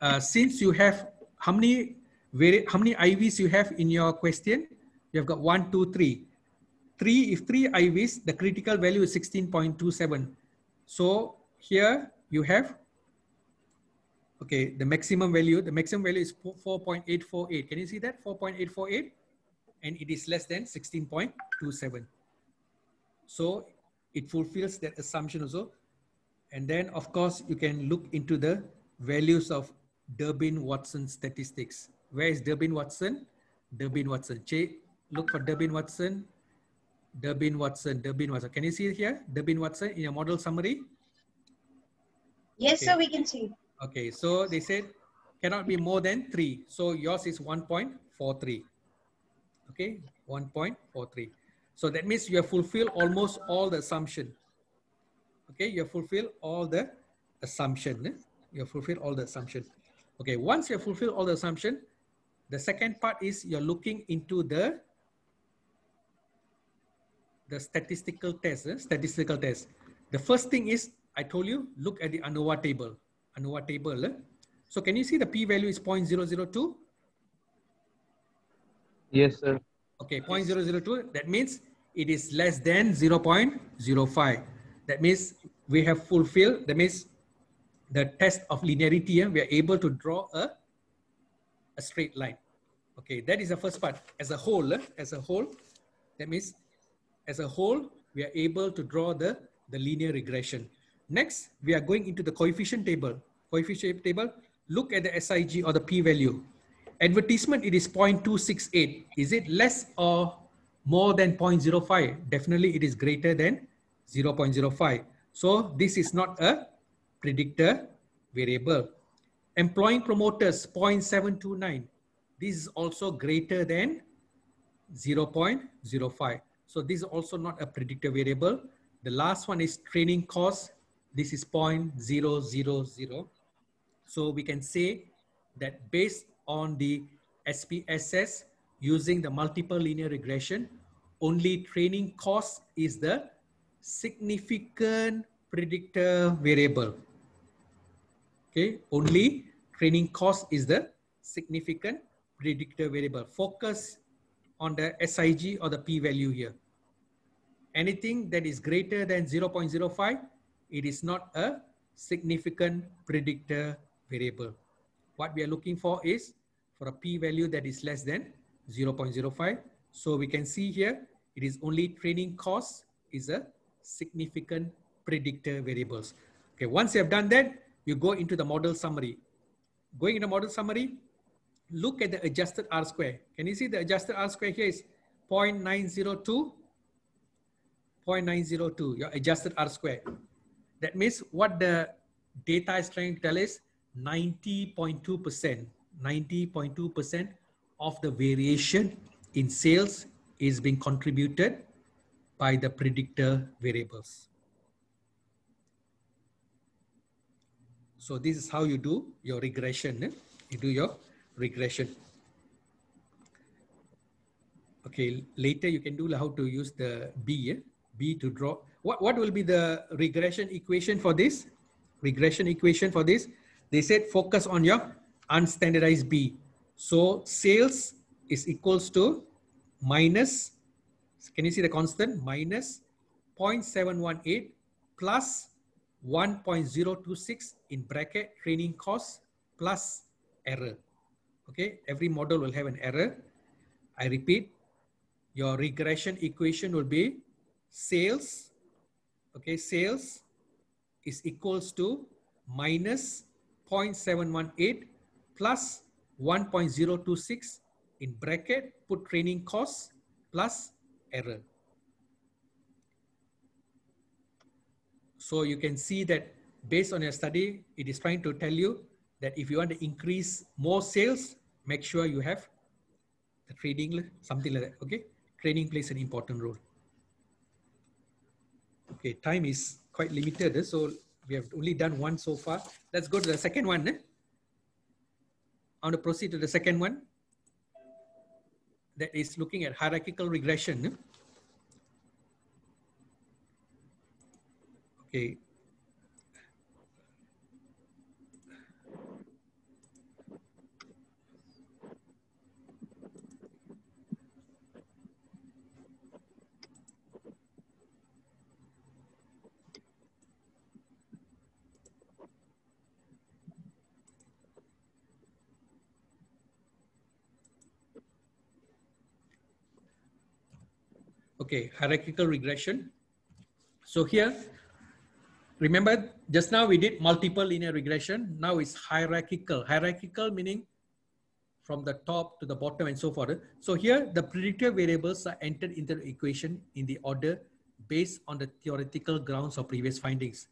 uh, since you have how many very how many IVs you have in your question? You have got one, two, three. Three, if three IVs, the critical value is 16.27. So here you have, okay, the maximum value, the maximum value is 4.848. Can you see that? 4.848 and it is less than 16.27. So it fulfills that assumption also. And then of course, you can look into the values of Durbin-Watson statistics. Where is Durbin-Watson? Durbin-Watson. Che, look for Durbin-Watson. Durbin-Watson, Durbin-Watson. Can you see it here? Durbin-Watson in your model summary? Yes, Okay. sir, we can see. Okay, so they said cannot be more than three. So yours is 1.43. Okay, 1.43. So that means you have fulfilled almost all the assumption. Okay, you have fulfilled all the assumption. eh? You have fulfilled all the assumption. Okay, once you have fulfilled all the assumption, the second part is you're looking into the the statistical test, eh? statistical test. The first thing is, I told you, look at the ANOVA table. ANOVA table. eh? So can you see the p-value is 0.002? Yes, sir. Okay, 0.002, that means it is less than 0.05. That means we have fulfilled, that means the test of linearity, eh, we are able to draw a, a straight line. Okay, that is the first part. As a whole, eh, as a whole, that means as a whole, we are able to draw the, the linear regression. Next, we are going into the coefficient table. Coefficient table, look at the SIG or the p-value. Advertisement, it is 0.268. Is it less or more than 0.05? Definitely it is greater than 0.05. So this is not a predictor variable. Employing promoters 0.729. This is also greater than 0.05. So this is also not a predictor variable. The last one is training cost. This is 0.000. So we can say that based on the SPSS using the multiple linear regression, only training cost is the significant predictor variable. Okay, only training cost is the significant predictor variable. Focus on the SIG or the p-value here. Anything that is greater than 0.05, it is not a significant predictor variable. What we are looking for is for a p-value that is less than 0.05. So we can see here, it is only training cost is a significant predictor variables. Okay, once you have done that, you go into the model summary. Going into model summary, look at the adjusted R square. Can you see the adjusted R square here is 0.902? 0.902, your adjusted R square. That means what the data is trying to tell is 90.2%, 90.2% of the variation in sales is being contributed by the predictor variables. So this is how you do your regression. eh? You do your regression. Okay, later you can do how to use the B, eh? B to draw. What, what will be the regression equation for this? Regression equation for this? They said focus on your unstandardized B. So sales is equals to minus, can you see the constant? Minus 0.718 plus 1.026 in bracket training cost plus error. Okay, every model will have an error. I repeat, your regression equation will be sales, okay, sales is equals to minus 0.718 plus 1.026 in bracket, put training cost plus error. So you can see that based on your study, it is trying to tell you that if you want to increase more sales, make sure you have the trading, something like that, okay? Training plays an important role. Okay, time is quite limited, eh? so we have only done one so far. Let's go to the second one. Eh? I want to proceed to the second one. That is looking at hierarchical regression. Eh? Okay. Okay, hierarchical regression. So here, remember just now we did multiple linear regression. Now it's hierarchical. Hierarchical meaning from the top to the bottom and so forth. So here the predictor variables are entered into the equation in the order based on the theoretical grounds of previous findings.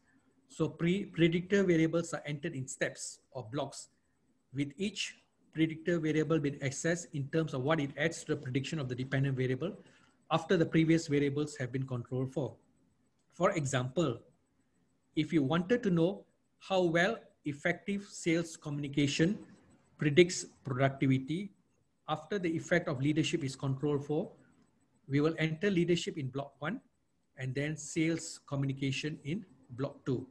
So pre predictor variables are entered in steps or blocks with each predictor variable being accessed in terms of what it adds to the prediction of the dependent variable after the previous variables have been controlled for. For example, if you wanted to know how well effective sales communication predicts productivity after the effect of leadership is controlled for, we will enter leadership in block one and then sales communication in block two.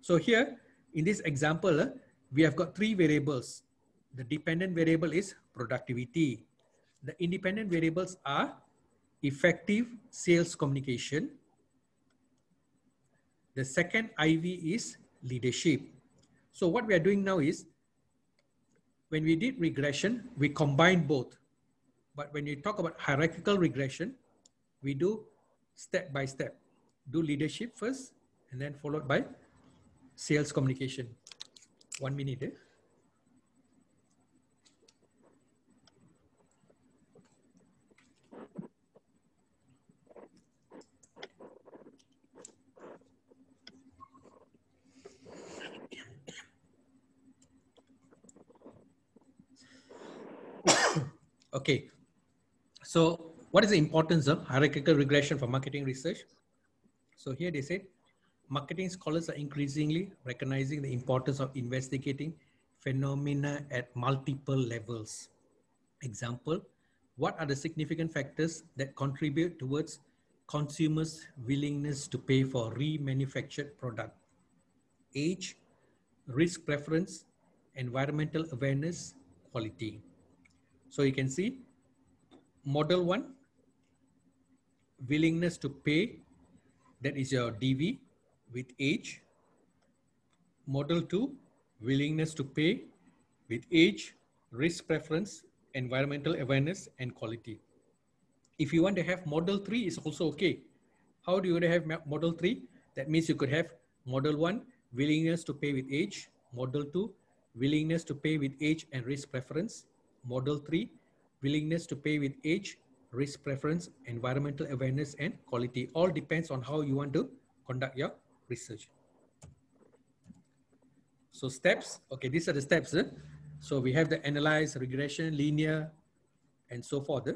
So here in this example, we have got three variables. The dependent variable is productivity. The independent variables are effective sales communication. The second IV is leadership. So what we are doing now is when we did regression, we combine both. But when you talk about hierarchical regression, we do step by step. Do leadership first and then followed by sales communication. One minute. Eh? Okay. So what is the importance of hierarchical regression for marketing research? So here they say, marketing scholars are increasingly recognizing the importance of investigating phenomena at multiple levels. Example, what are the significant factors that contribute towards consumers' willingness to pay for remanufactured product? Age, risk preference, environmental awareness, quality. So you can see model one, willingness to pay, that is your DV with age. Model two, willingness to pay with age, risk preference, environmental awareness, and quality. If you want to have model three, is also okay. How do you want to have model three? That means you could have model one, willingness to pay with age, model two, willingness to pay with age and risk preference, Model 3, willingness to pay with age, risk preference, environmental awareness, and quality. All depends on how you want to conduct your research. So steps, okay, these are the steps. Eh? So we have the analyze, regression, linear, and so forth. Eh?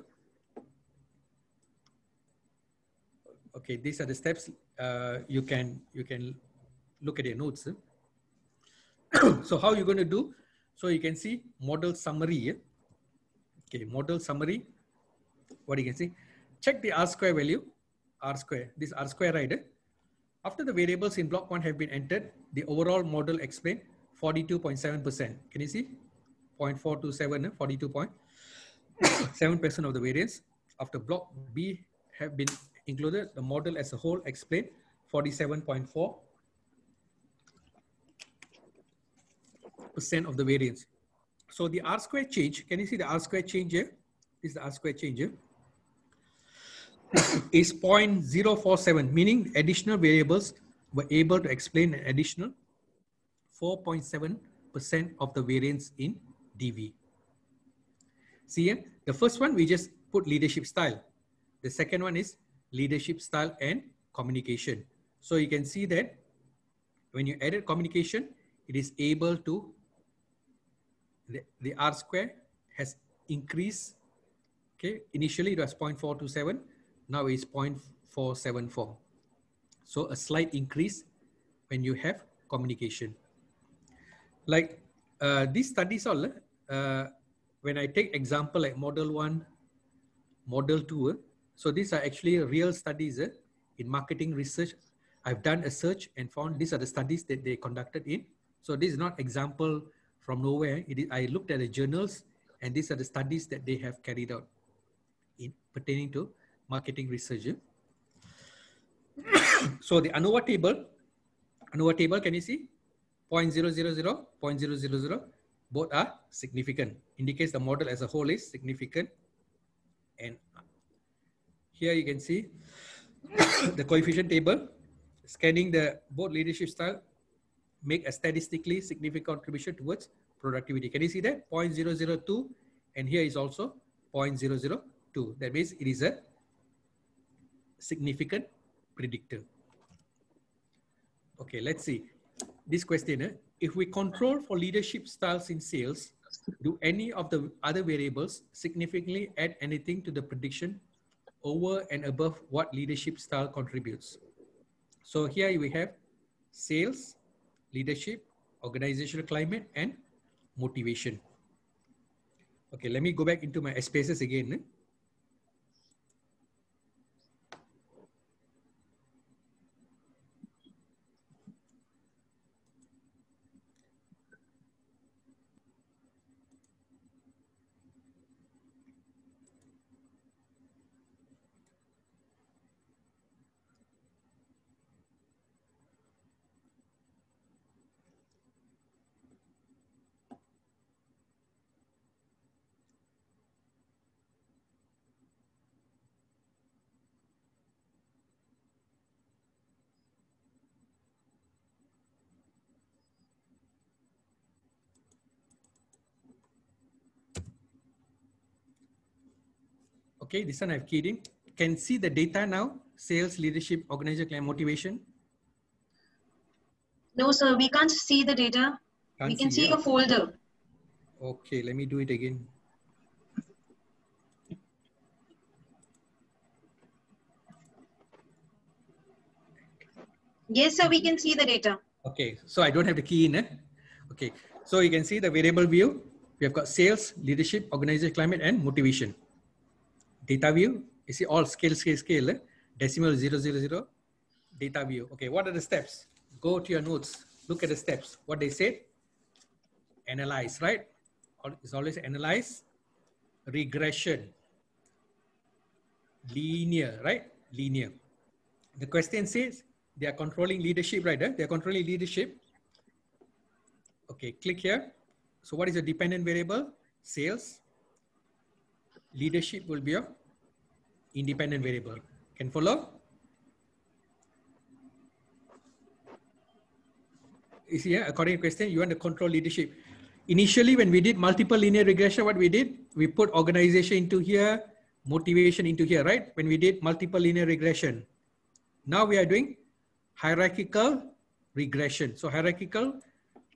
Okay, these are the steps. Uh, you can you can look at your notes. Eh? [COUGHS] so how you're going to do? So you can see model summary. Eh? Okay, model summary. What you can see, check the R square value, R square, this R square right? Eh? After the variables in block one have been entered, the overall model explained 42.7%. Can you see? 0.427, 42.7% of the variance. After block B have been included, the model as a whole explained 47.4 percent of the variance. So the R square change, can you see the R square change here? This is the R square change here. [COUGHS] is 0.047, meaning additional variables were able to explain an additional 4.7% of the variance in DV. See here, the first one we just put leadership style. The second one is leadership style and communication. So you can see that when you added communication, it is able to, the, the R square has increased. Okay, initially it was 0.427, now it's 0.474. So a slight increase when you have communication. Like uh, these studies all, uh, when I take example like model one, model two, uh, so these are actually real studies uh, in marketing research. I've done a search and found these are the studies that they conducted in. So this is not example from nowhere. I looked at the journals and these are the studies that they have carried out in pertaining to marketing research. [COUGHS] so the ANOVA table, ANOVA table, can you see? 0.000, 0.000, both are significant. Indicates the model as a whole is significant. And here you can see [COUGHS] the coefficient table, scanning the both leadership style, make a statistically significant contribution towards productivity. Can you see that? 0.002 and here is also 0.002. That means it is a significant predictor. Okay, let's see. This question, eh? if we control for leadership styles in sales, do any of the other variables significantly add anything to the prediction over and above what leadership style contributes? So here we have sales, leadership, organizational climate, and motivation. Okay, let me go back into my spaces again. Eh? Okay, this one I've keyed in. Can see the data now, sales, leadership, organizational and motivation. No, sir, we can't see the data. we Can't can see yeah. a folder. Okay, let me do it again. Yes, sir, we can see the data. Okay, so I don't have the key in it. Okay, so you can see the variable view. We have got sales, leadership, organizational climate, and motivation. Data view, you see all scale, scale, scale, eh? decimal zero, zero, zero. Data view. Okay, what are the steps? Go to your notes. Look at the steps. What they said. Analyze, right? It's always analyze. Regression. Linear, right? Linear. The question says they are controlling leadership, right? eh? They are controlling leadership. Okay, click here. So what is the dependent variable? Sales. Leadership will be a independent variable. Can follow? See, yeah, according to question, you want to control leadership. Initially, when we did multiple linear regression, what we did, we put organization into here, motivation into here, right? When we did multiple linear regression. Now we are doing hierarchical regression. So hierarchical,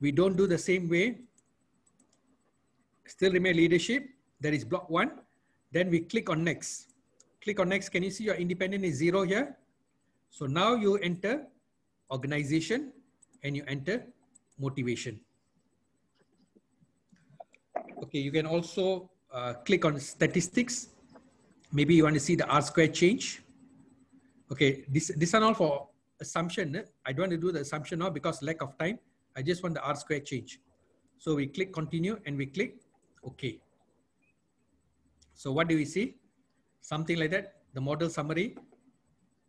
we don't do the same way. Still remain leadership. That is block one. Then we click on next. Click on next. Can you see your independent is zero here? So now you enter organization and you enter motivation. Okay, you can also uh, click on statistics. Maybe you want to see the R square change. Okay, this, this are all for assumption. eh? I don't want to do the assumption now because lack of time. I just want the R square change. So we click continue and we click OK. So what do we see? Something like that. The model summary.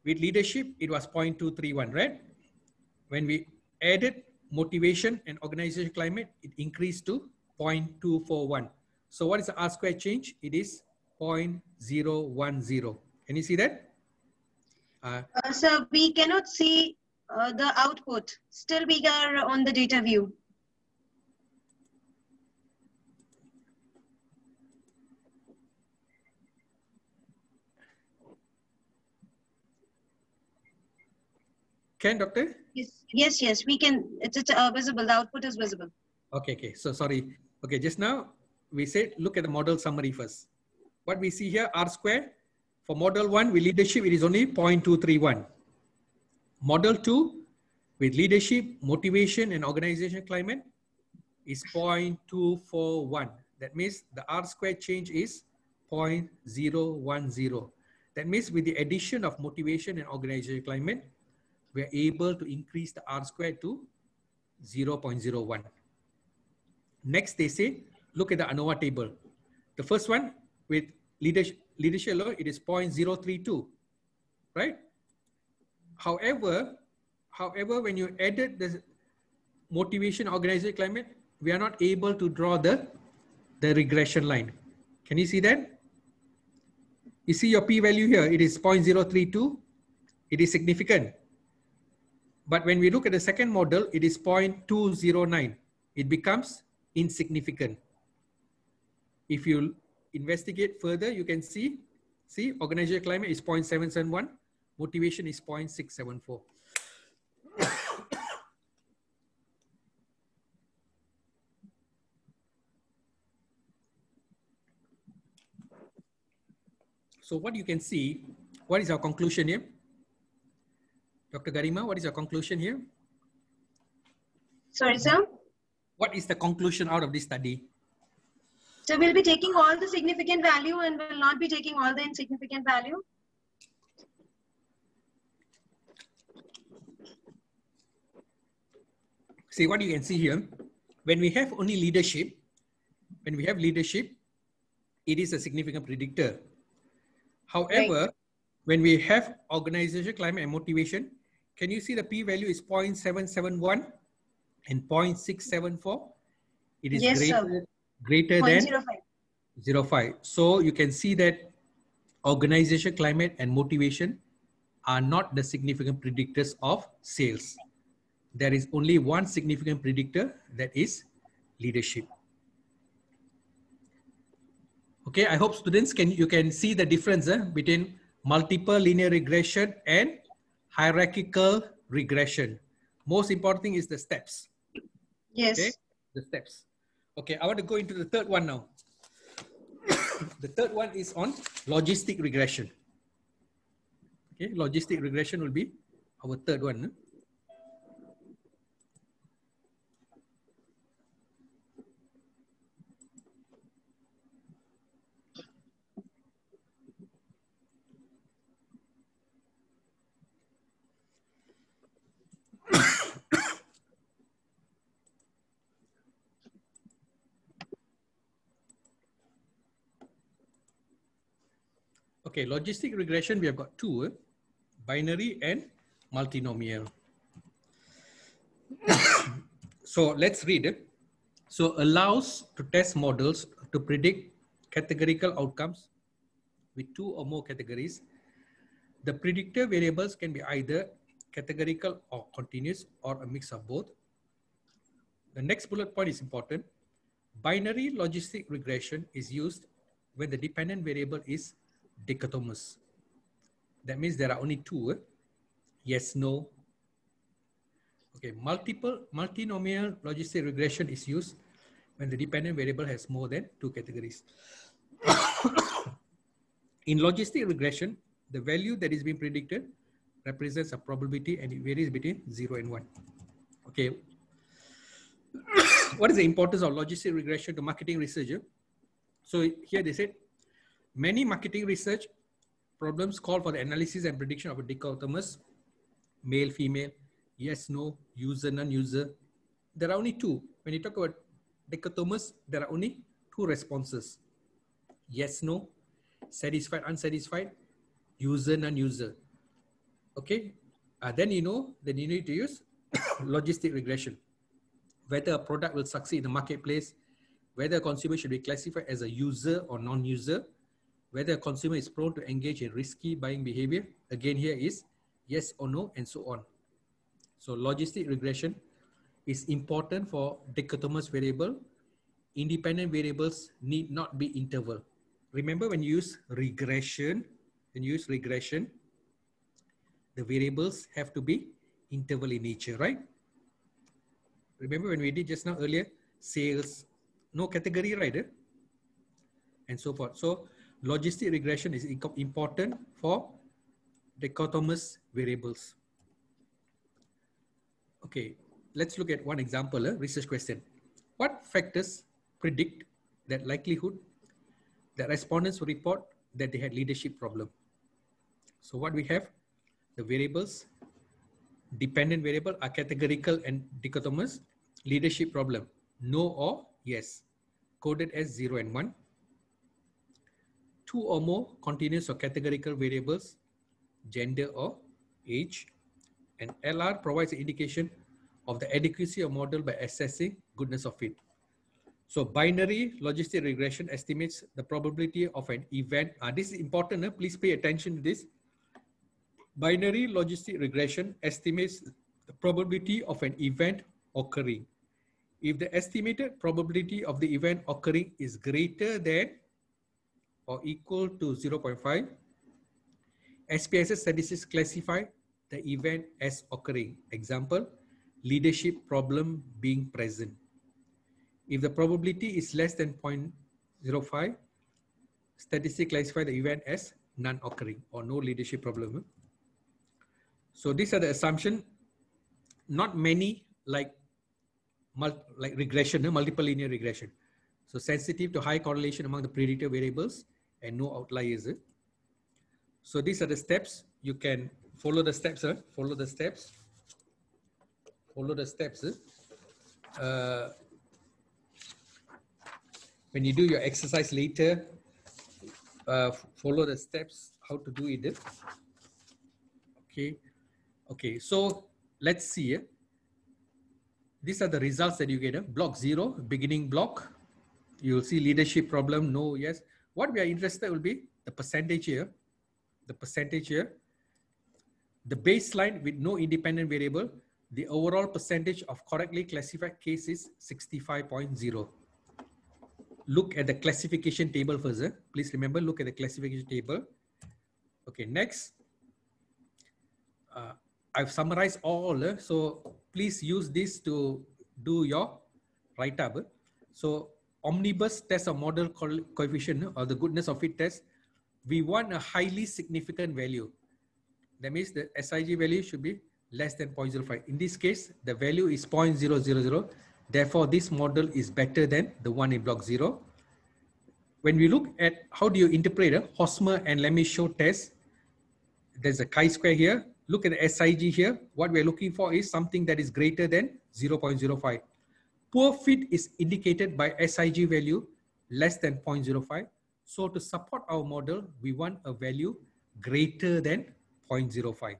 With leadership, it was 0.231, right? When we added motivation and organizational climate, it increased to 0.241. So what is the R square change? It is 0.010. Can you see that? Uh, Uh, sir, we cannot see uh, the output. Still, we are on the data view. Can, doctor? Yes, yes, yes. We can. It's, it's uh, visible. The output is visible. Okay, okay. So sorry. Okay, just now we said look at the model summary first. What we see here, R square. For model one with leadership, it is only 0.231. Model two with leadership, motivation, and organization climate is 0.241. That means the R square change is 0.010. That means with the addition of motivation and organization climate, we are able to increase the R square to 0.01. Next, they say, look at the ANOVA table. The first one with leadership, leadership it is 0.032, right? However, however, when you added the motivation organization climate, we are not able to draw the, the regression line. Can you see that? You see your p-value here, it is 0.032. It is significant. But when we look at the second model, it is 0.209. It becomes insignificant. If you investigate further, you can see, see organizational climate is 0.771, motivation is 0.674. so what you can see, what is our conclusion here? Dr. Garima, what is your conclusion here? Sorry, sir. What is the conclusion out of this study? So we'll be taking all the significant value and we'll not be taking all the insignificant value. See what you can see here. When we have only leadership, when we have leadership, it is a significant predictor. However, right. when we have organization, climate, and motivation, can you see the p-value is 0.771 and 0.674? It is yes, greater, greater than 0.05. 0.05. So you can see that organization, climate, and motivation are not the significant predictors of sales. There is only one significant predictor that is leadership. Okay, I hope students can you can see the difference eh, between multiple linear regression and hierarchical regression. Most important thing is the steps. Yes. Okay? The steps. Okay, I want to go into the third one now. [COUGHS] the third one is on logistic regression. Okay, logistic regression will be our third one. Okay, logistic regression, we have got two, eh? binary and multinomial. [COUGHS] so let's read it. So allows to test models to predict categorical outcomes with two or more categories. The predictor variables can be either categorical or continuous or a mix of both. The next bullet point is important. Binary logistic regression is used when the dependent variable is dichotomous. That means there are only two, eh? yes, no. Okay, multiple, multinomial logistic regression is used when the dependent variable has more than two categories. [COUGHS] In logistic regression, the value that is being predicted represents a probability and it varies between zero and one. Okay. [COUGHS] what is the importance of logistic regression to marketing research? So here they said Many marketing research problems call for the analysis and prediction of a dichotomous male, female, yes, no, user, non-user. There are only two. When you talk about dichotomous, there are only two responses. Yes, no, satisfied, unsatisfied, user, non-user. Okay, uh, then you know, then you need to use [COUGHS] logistic regression. Whether a product will succeed in the marketplace, whether a consumer should be classified as a user or non-user, whether a consumer is prone to engage in risky buying behavior. Again, here is yes or no, and so on. So logistic regression is important for dichotomous variable. Independent variables need not be interval. Remember when you use regression, when you use regression, the variables have to be interval in nature, right? Remember when we did just now earlier, sales, no category, right? Eh? And so forth. So logistic regression is important for dichotomous variables. Okay, let's look at one example, a research question. What factors predict that likelihood that respondents will report that they had leadership problem? So what we have, the variables, dependent variable are categorical and dichotomous. Leadership problem, no or yes, coded as zero and one. Two or more continuous or categorical variables, gender or age. And LR provides an indication of the adequacy of model by assessing goodness of fit. So binary logistic regression estimates the probability of an event. Uh, this is important. Please pay attention to this. Binary logistic regression estimates the probability of an event occurring. If the estimated probability of the event occurring is greater than or equal to 0.5, SPSS statistics classify the event as occurring. Example, leadership problem being present. If the probability is less than 0.05, statistics classify the event as non-occurring or no leadership problem. So these are the assumption. Not many like like regression, multiple linear regression. So sensitive to high correlation among the predictor variables and no outliers. So these are the steps. You can follow the steps. Follow the steps follow the steps. Uh, when you do your exercise later, uh, follow the steps, how to do it. Okay. Okay, so let's see. These are the results that you get. Block zero, beginning block. You'll see leadership problem, no, yes. What we are interested will be the percentage here, the percentage here, the baseline with no independent variable, the overall percentage of correctly classified cases 65.0. Look at the classification table first. Eh? Please remember, look at the classification table. Okay, next. Uh, I've summarized all, eh? so please use this to do your write-up. Eh? So omnibus test of model co coefficient uh, or the goodness of fit test, we want a highly significant value. That means the SIG value should be less than 0.05. In this case, the value is 0.000. Therefore, this model is better than the one in block zero. When we look at how do you interpret a Hosmer and Lemeshow test, there's a chi-square here. Look at the SIG here. What we're looking for is something that is greater than 0.05. Poor fit is indicated by SIG value less than 0.05. So to support our model, we want a value greater than 0.05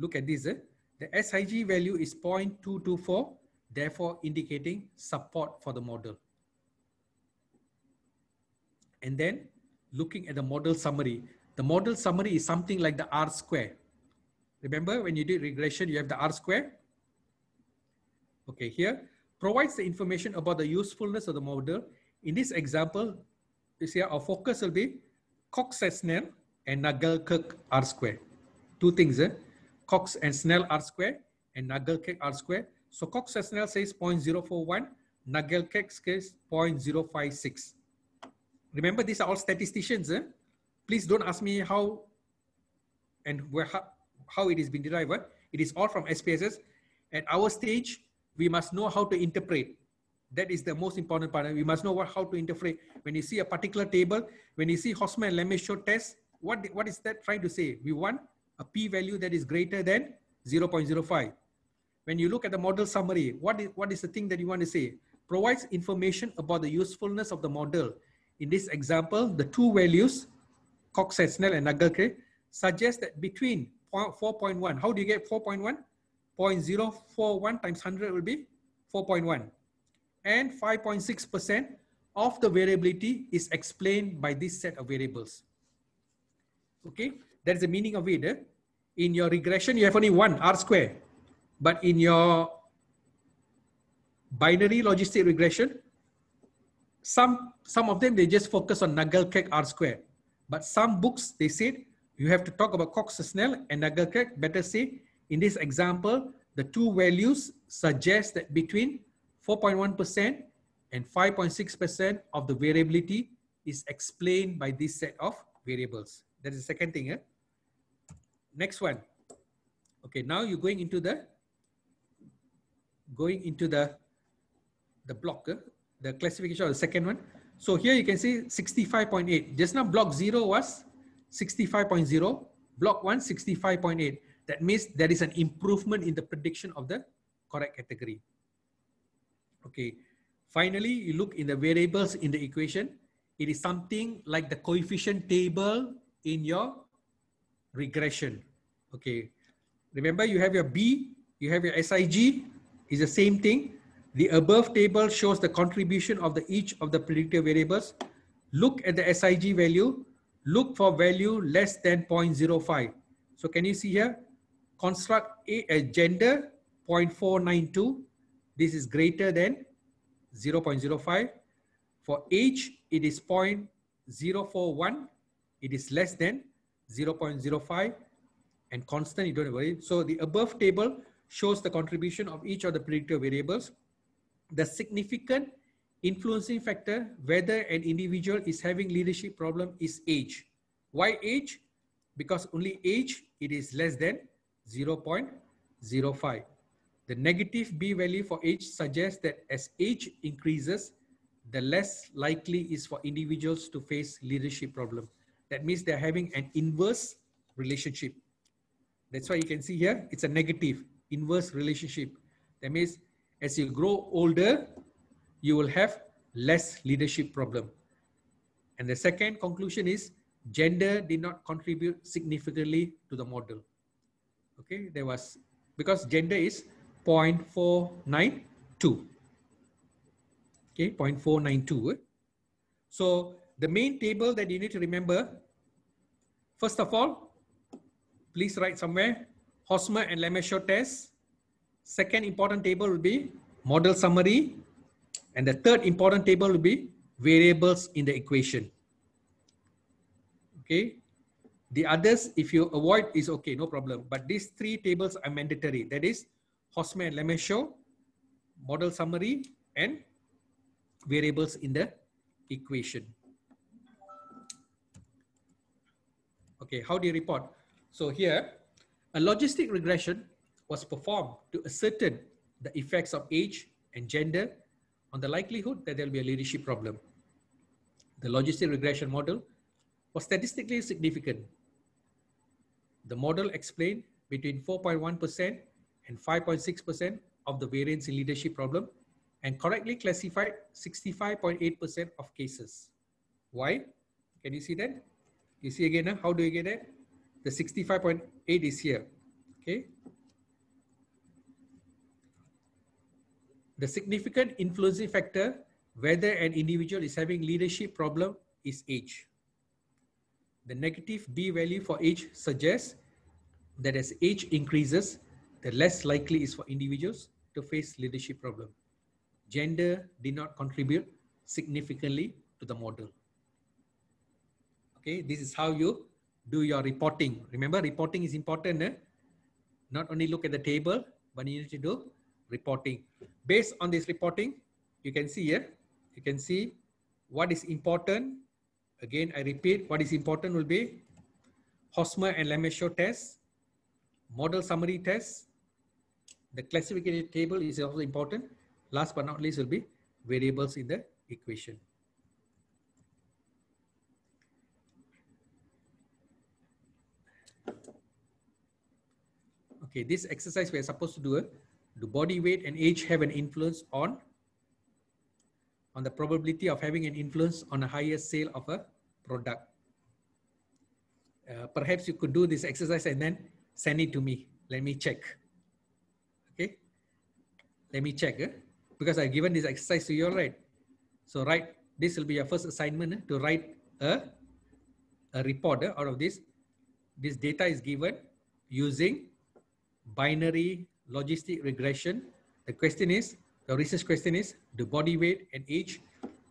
look at this. Eh? The SIG value is 0.224, therefore indicating support for the model. And then looking at the model summary. The model summary is something like the R square. Remember when you did regression, you have the R square. Okay, here provides the information about the usefulness of the model. In this example, you see our focus will be Cox and Snell and Nagelkerke R square. Two things. Eh? Cox and Snell R square and Nagelkerke R square. So Cox and Snell says 0.041, Nagelkerke says 0.056. Remember, these are all statisticians. Eh? Please don't ask me how and where how, how it is being derived. Eh? It is all from SPSS. At our stage, we must know how to interpret. That is the most important part. We must know what, how to interpret. When you see a particular table, when you see Hosmer and Lemeshow test, what, what is that trying to say? We want a p-value that is greater than 0.05. When you look at the model summary, what is, what is the thing that you want to say? Provides information about the usefulness of the model. In this example, the two values, Cox and Snell and Nagelkerke, suggest that between 4.1, how do you get 4.1? 0.041 times 100 will be 4.1. And 5.6% of the variability is explained by this set of variables. Okay, that's the meaning of it. Eh? In your regression, you have only one R square. But in your binary logistic regression, some, some of them, they just focus on Nagelkerke R square. But some books, they said, you have to talk about Cox-Snell and Nagelkerke, better say in this example, the two values suggest that between 4.1% and 5.6% of the variability is explained by this set of variables. That is the second thing. Eh? Next one. Okay, now you're going into the going into the the block, eh? the classification of the second one. So here you can see 65.8. Just now block zero was 65.0, block one 65.8. That means there is an improvement in the prediction of the correct category. Okay. Finally, you look in the variables in the equation. It is something like the coefficient table in your regression. Okay. Remember you have your B, you have your SIG, is the same thing. The above table shows the contribution of the each of the predictive variables. Look at the SIG value. Look for value less than 0.05. So can you see here? Construct a, a gender 0.492. This is greater than 0.05. For age, it is 0.041. It is less than 0.05 and constant, you don't worry. So the above table shows the contribution of each of the predictor variables the significant influencing factor whether an individual is having leadership problem is age. Why age? Because only age, it is less than 0.05. The negative B value for age suggests that as age increases, the less likely is for individuals to face leadership problem. That means they're having an inverse relationship. That's why you can see here, it's a negative inverse relationship. That means as you grow older, you will have less leadership problem. And the second conclusion is gender did not contribute significantly to the model. Okay, there was, because gender is 0.492. Okay, 0.492. So the main table that you need to remember, first of all, please write somewhere, Hosmer and Lemeshow test Second important table will be model summary. And the third important table will be variables in the equation. Okay. The others, if you avoid, is okay, no problem. But these three tables are mandatory. That is Hosmer and Lemeshow, model summary, and variables in the equation. Okay, how do you report? So here, a logistic regression was performed to ascertain the effects of age and gender on the likelihood that there will be a leadership problem. The logistic regression model was statistically significant. The model explained between 4.1% and 5.6% of the variance in leadership problem and correctly classified 65.8% of cases. Why? Can you see that? You see again, how do you get it? The 65.8 is here, okay? The significant influencing factor whether an individual is having leadership problem is age. The negative B value for age suggests that as age increases, the less likely is for individuals to face leadership problem. Gender did not contribute significantly to the model. Okay, this is how you do your reporting. Remember, reporting is important. Eh? Not only look at the table, but you need to do reporting. Based on this reporting, you can see here, you can see what is important. Again, I repeat, what is important will be Hosmer and Lemeshow test, model summary test. The classification table is also important. Last but not least will be variables in the equation. Okay, this exercise we are supposed to do a do body weight and age have an influence on on the probability of having an influence on a higher sale of a product uh, perhaps you could do this exercise and then send it to me let me check okay let me check eh? because i've given this exercise to you all right so write this will be your first assignment eh? to write a, a report eh, out of this this data is given using binary logistic regression. The question is, the research question is, do body weight and age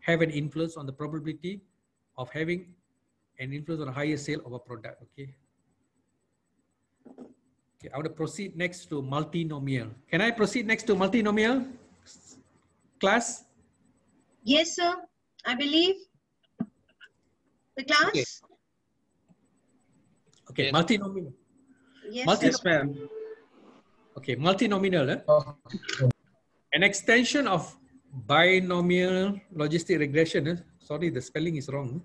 have an influence on the probability of having an influence on a higher sale of a product, okay? Okay, I want to proceed next to multinomial. Can I proceed next to multinomial class? Yes, sir. I believe. The class? Okay. Okay, Yes. multinomial. Yes, Multi- sir. Yes, ma'am. Okay, multinomial. Eh? An extension of binomial logistic regression. eh? Sorry, the spelling is wrong.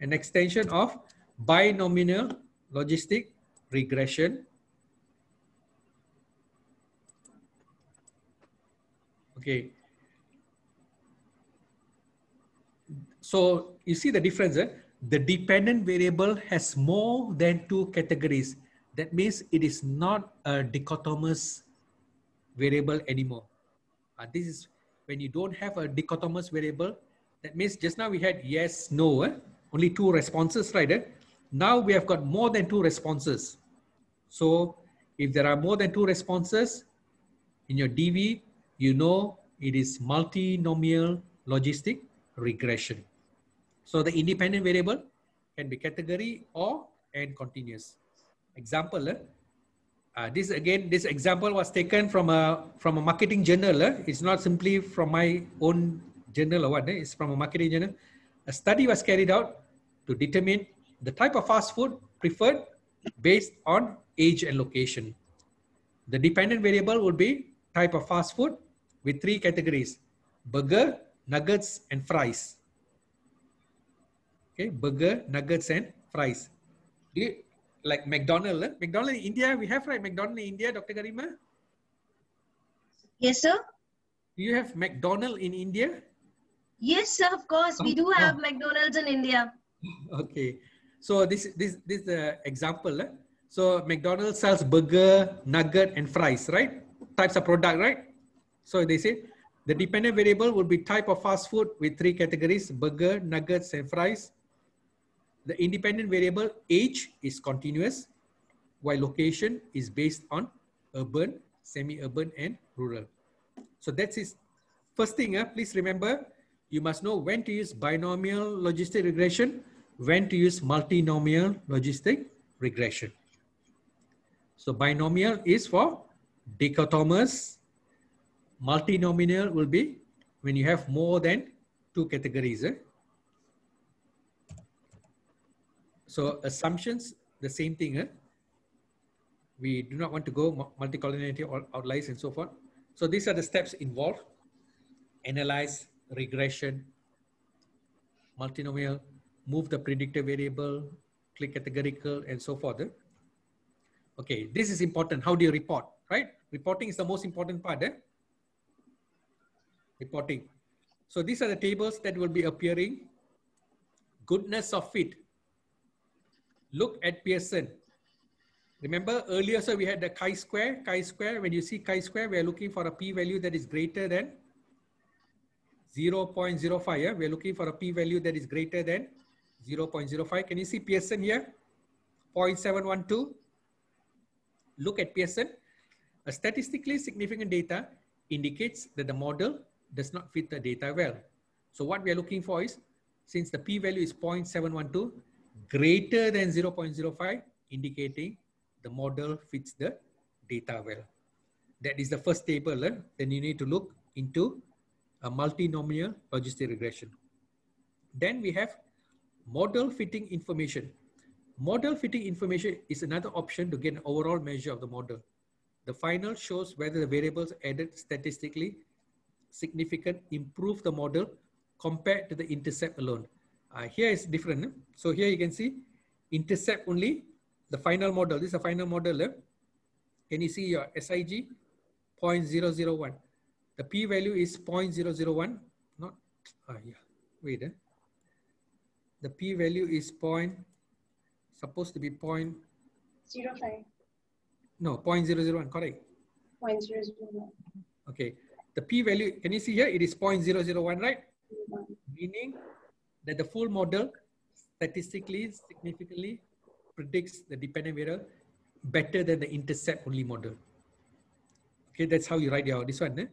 An extension of binomial logistic regression. Okay. So you see the difference. Eh? The dependent variable has more than two categories. That means it is not a dichotomous variable anymore. Uh, this is when you don't have a dichotomous variable. That means just now we had yes, no, eh? only two responses, right? eh? Now we have got more than two responses. So if there are more than two responses in your DV, you know it is multinomial logistic regression. So the independent variable can be category or and continuous. Example, eh? Uh, this again, this example was taken from a from a marketing journal. eh? It's not simply from my own journal or what. eh? It's from a marketing journal. A study was carried out to determine the type of fast food preferred based on age and location. The dependent variable would be type of fast food with three categories: burger, nuggets, and fries. Okay, burger, nuggets, and fries. Do you, like McDonald? Eh? McDonald in India, we have right McDonald in India, Dr. Garima. Yes, sir. Do you have McDonald in India? Yes, sir. Of course, we do have oh. McDonald's in India. Okay, so this this this the example. Eh? So McDonald's sells burger, nugget, and fries, right? Types of product, right? So they say the dependent variable would be type of fast food with three categories: burger, nuggets, and fries. The independent variable age is continuous, while location is based on urban, semi-urban, and rural. So that's his first thing. Uh, please remember, you must know when to use binomial logistic regression, when to use multinomial logistic regression. So binomial is for dichotomous. Multinomial will be when you have more than two categories. eh? So assumptions, the same thing. We do not want to go mu- multicollinearity or outliers and so forth. So these are the steps involved. Analyze, regression, multinomial, move the predictor variable, click categorical, and so forth. Okay, this is important. How do you report, right? Reporting is the most important part. Eh? Reporting. So these are the tables that will be appearing. Goodness of fit. Look at Pearson. Remember earlier, so we had the chi-square, chi-square. When you see chi-square, we are looking for a p-value that is greater than 0.05. Yeah? We're looking for a p-value that is greater than 0.05. Can you see Pearson here? 0.712. Look at Pearson. A statistically significant data indicates that the model does not fit the data well. So what we are looking for is, since the p-value is 0.712, greater than 0.05, indicating the model fits the data well. That is the first table. eh? Then you need to look into a multinomial logistic regression. Then we have model fitting information. Model fitting information is another option to get an overall measure of the model. The final shows whether the variables added statistically significant improve the model compared to the intercept alone. Uh, here is different. eh? So here you can see intercept only the final model. This is a final model. eh? Can you see your SIG 0.001? The p value is 0.001. Not, ah, yeah, wait. Eh? The p value is point, supposed to be point, Zero five no, 0.001, correct. point zero zero one. Okay. The p value, can you see here? It is 0.001, right? Meaning that the full model statistically significantly predicts the dependent variable better than the intercept only model. Okay, that's how you write your this one, eh?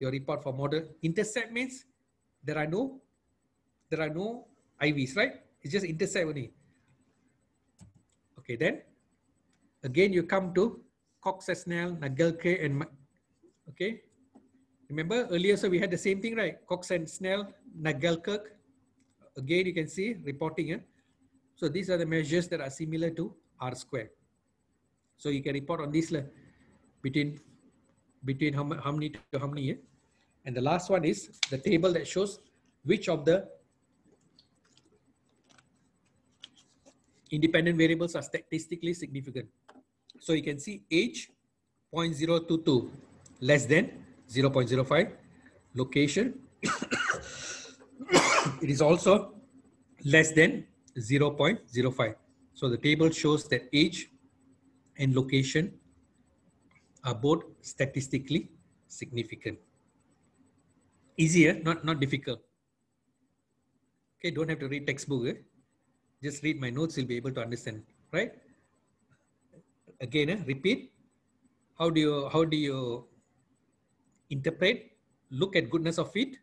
your report for model. Intercept means there are no there are no IVs, right? It's just intercept only. Okay, then again you come to Cox Snell, Nagelkerke, and okay. Remember earlier, so we had the same thing, right? Cox and Snell, Nagelkerke. Again, you can see reporting. Eh? So these are the measures that are similar to R square. So you can report on this between between how, how many to how many. Eh? And the last one is the table that shows which of the independent variables are statistically significant. So you can see age 0.022 less than 0.05. Location, [COUGHS] it is also less than 0.05. So the table shows that age and location are both statistically significant. Easier, not, not difficult. Okay, don't have to read textbook. Eh? Just read my notes, you'll be able to understand, right? Again, eh, repeat. How do you how do you interpret? Look at goodness of fit.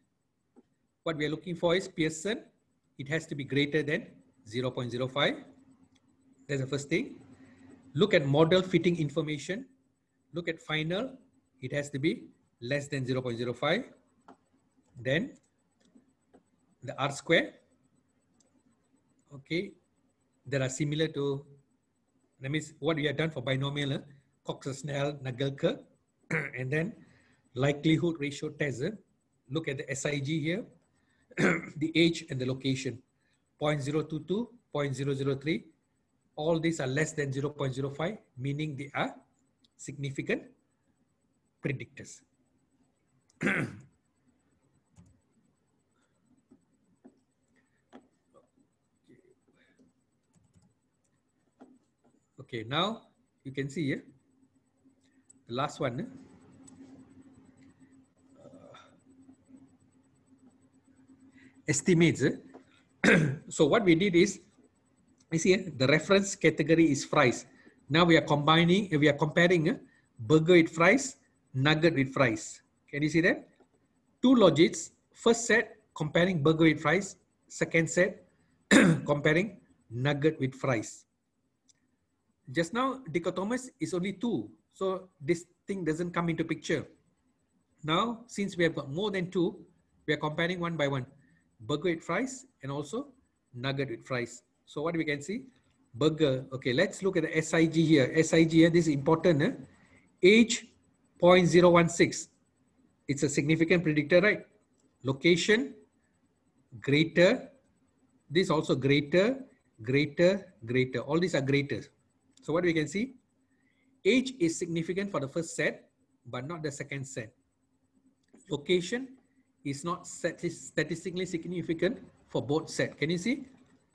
What we are looking for is Pearson. It has to be greater than 0.05. That's the first thing. Look at model fitting information. Look at final. It has to be less than 0.05. Then the R square. Okay. That are similar to, that means what we have done for binomial, uh, Cox-Snell, Nagelkerke, [CLEARS THROAT] and then likelihood ratio test. eh? Look at the SIG here, [CLEARS THROAT] the age and the location. 0.022, 0.003, all these are less than 0.05, meaning they are significant predictors. [CLEARS THROAT] Okay, now you can see here, the last one. eh? Uh, estimates. eh? [CLEARS THROAT] so what we did is, you see eh, the reference category is fries. Now we are combining, we are comparing eh, burger with fries, nugget with fries. Can you see that? Two logics, first set comparing burger with fries, second set [CLEARS THROAT] comparing nugget with fries. Just now, dichotomous is only two. So this thing doesn't come into picture. Now, since we have got more than two, we are comparing one by one. Burger with fries and also nugget with fries. So what we can see? Burger. Okay, let's look at the SIG here. SIG here, this is important. Eh? Age 0.016. It's a significant predictor, right? Location, greater. This also greater, greater, greater. All these are greater. So what we can see, age is significant for the first set, but not the second set. Location is not statistically significant for both set. Can you see?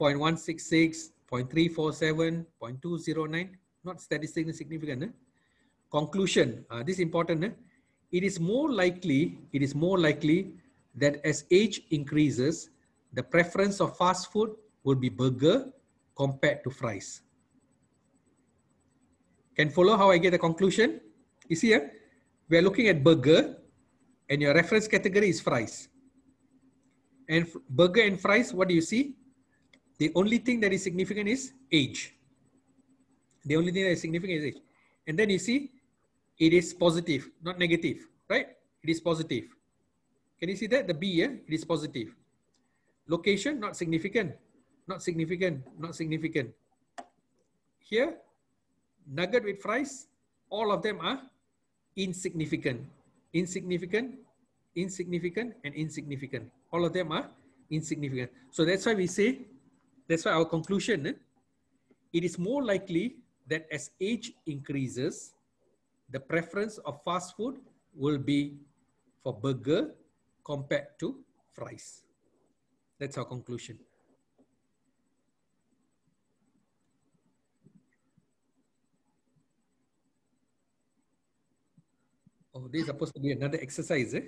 0.166, 0.347, 0.209, not statistically significant. eh? Conclusion, uh, this is important. eh? It is more likely, it is more likely that as age increases, the preference of fast food will be burger compared to fries. Can follow how I get the conclusion? You see here, we are looking at burger and your reference category is fries. And burger and fries, what do you see? The only thing that is significant is age. The only thing that is significant is age. And then you see, it is positive, not negative, right? It is positive. Can you see that? The B, yeah? it is positive. Location, not significant, not significant, not significant. Here, nugget with fries, all of them are insignificant, insignificant, insignificant, and insignificant. All of them are insignificant. So that's why we say, that's why our conclusion, eh, it is more likely that as age increases, the preference of fast food will be for burger compared to fries. That's our conclusion. Oh, this is supposed to be another exercise, eh?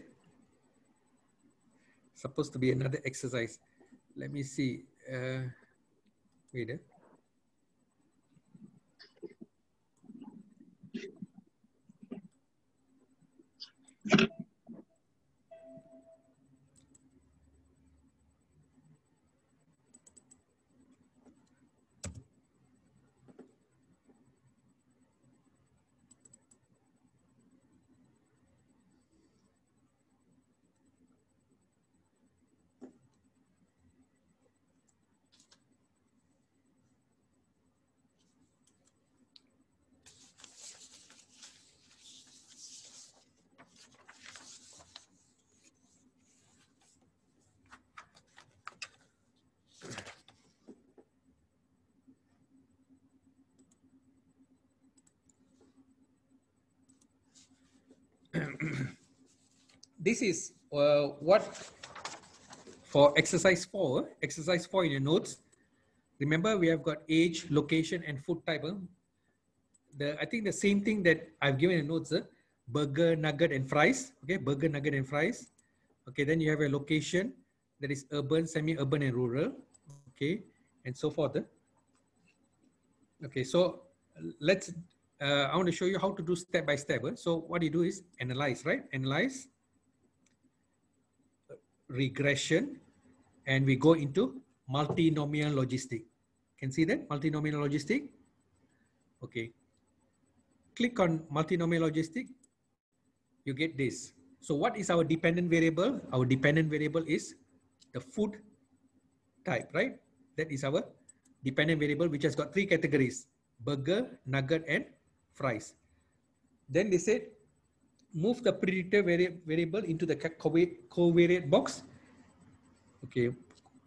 Supposed to be another exercise. Let me see. Uh, wait. Eh? [CLEARS THROAT] this is uh, what for exercise four, exercise four in your notes. Remember, we have got age, location, and food type. The I think the same thing that I've given in notes. Burger, nugget, and fries. Okay, burger, nugget, and fries. Okay, then you have a location that is urban, semi-urban, and rural. Okay, and so forth. Okay, so let's. Uh, I want to show you how to do step by step. Huh? So what you do is analyze, right? Analyze regression and we go into multinomial logistic. Can see that multinomial logistic? Okay. Click on multinomial logistic. You get this. So what is our dependent variable? Our dependent variable is the food type, right? That is our dependent variable, which has got three categories, burger, nugget, and fries. Then they said, move the predictor vari variable into the covariate box. Okay,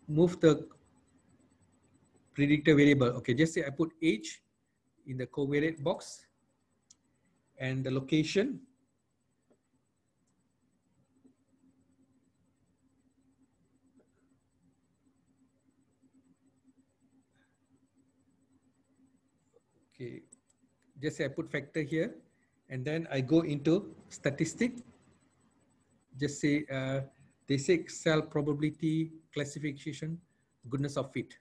move the predictor variable. Okay, just say I put age in the covariate box and the location. Okay, just say I put factor here and then I go into statistic. Just say uh, they say cell probability classification, goodness of fit.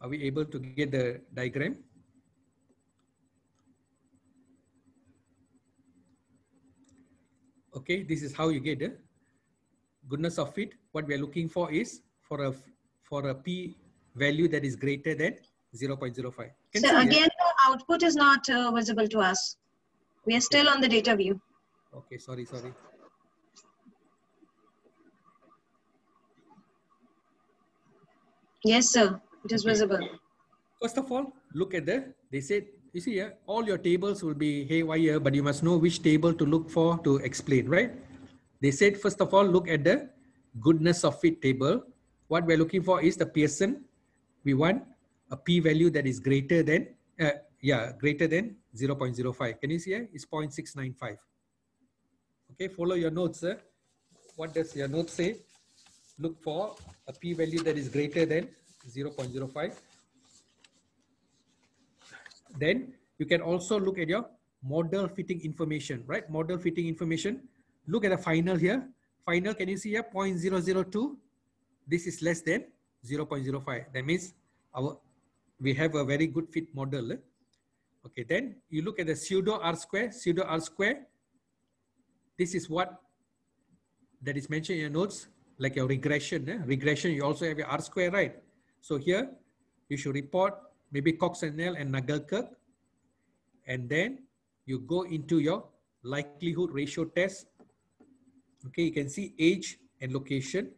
Are we able to get the diagram? Okay, this is how you get the goodness of fit. What we are looking for is for a for a p value that is greater than 0.05. Can so again, the output is not uh, visible to us. We are still on the data view. Okay, sorry, sorry. Yes, sir. It is okay. visible. First of all, look at the, they said, you see here, all your tables will be haywire, but you must know which table to look for to explain, right? They said, first of all, look at the goodness of fit table. What we're looking for is the Pearson. We want a p-value that is greater than, uh, yeah, greater than 0.05. Can you see here? It's 0.695. Okay, follow your notes. Sir. What does your note say? Look for a p-value that is greater than 0.05. Then you can also look at your model fitting information, right? Model fitting information. Look at the final here. Final, can you see here? 0.002. This is less than 0.05. That means our we have a very good fit model. Okay, then you look at the pseudo R square, pseudo R square. This is what that is mentioned in your notes, like your regression. Eh? Regression, you also have your R square, right? So here, you should report maybe Cox and Snell and then you go into your likelihood ratio test. Okay, you can see age and location.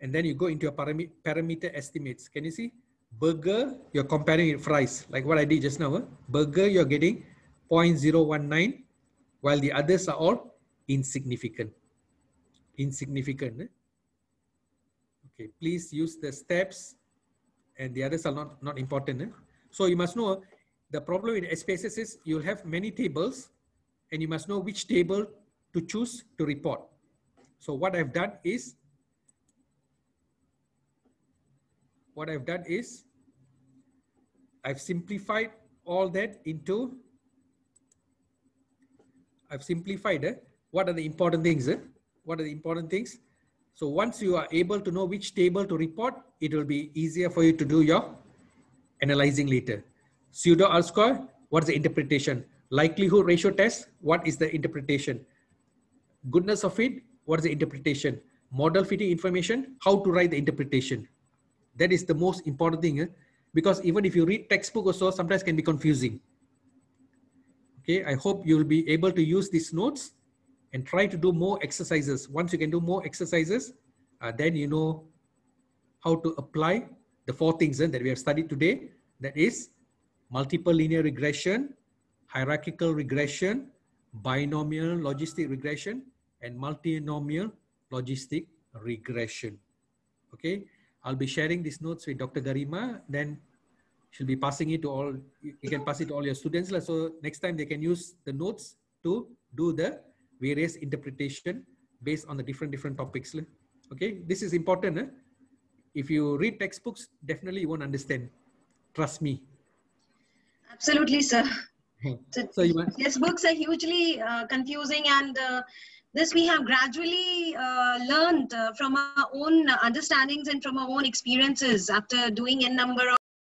And then you go into your parameter estimates. Can you see? burger, you're comparing with fries, like what I did just now. Huh? Burger, you're getting 0.019, while the others are all insignificant. Insignificant. Eh? Okay, please use the steps and the others are not, not important. Eh? So you must know the problem with SPSS is you'll have many tables and you must know which table to choose to report. So what I've done is what I've done is I've simplified all that into, I've simplified uh, what are the important things. Uh, what are the important things? So once you are able to know which table to report, it will be easier for you to do your analyzing later. Pseudo R square, what is the interpretation? Likelihood ratio test, what is the interpretation? Goodness of fit, what is the interpretation? Model fitting information, how to write the interpretation. That is the most important thing. Eh? Because even if you read textbook also, sometimes can be confusing. Okay, I hope you'll be able to use these notes and try to do more exercises. Once you can do more exercises, uh, then you know how to apply the four things uh, that we have studied today. That is multiple linear regression, hierarchical regression, binomial logistic regression, and multinomial logistic regression. Okay, I'll be sharing these notes with Dr. Garima. Then she'll be passing it to all, you can pass it to all your students. So next time they can use the notes to do the various interpretation based on the different, different topics. Okay, this is important. eh? If you read textbooks, definitely you won't understand. Trust me. Absolutely, sir. So you want, Yes, books are hugely uh, confusing, and uh, this we have gradually uh, learned uh, from our own understandings and from our own experiences after doing a number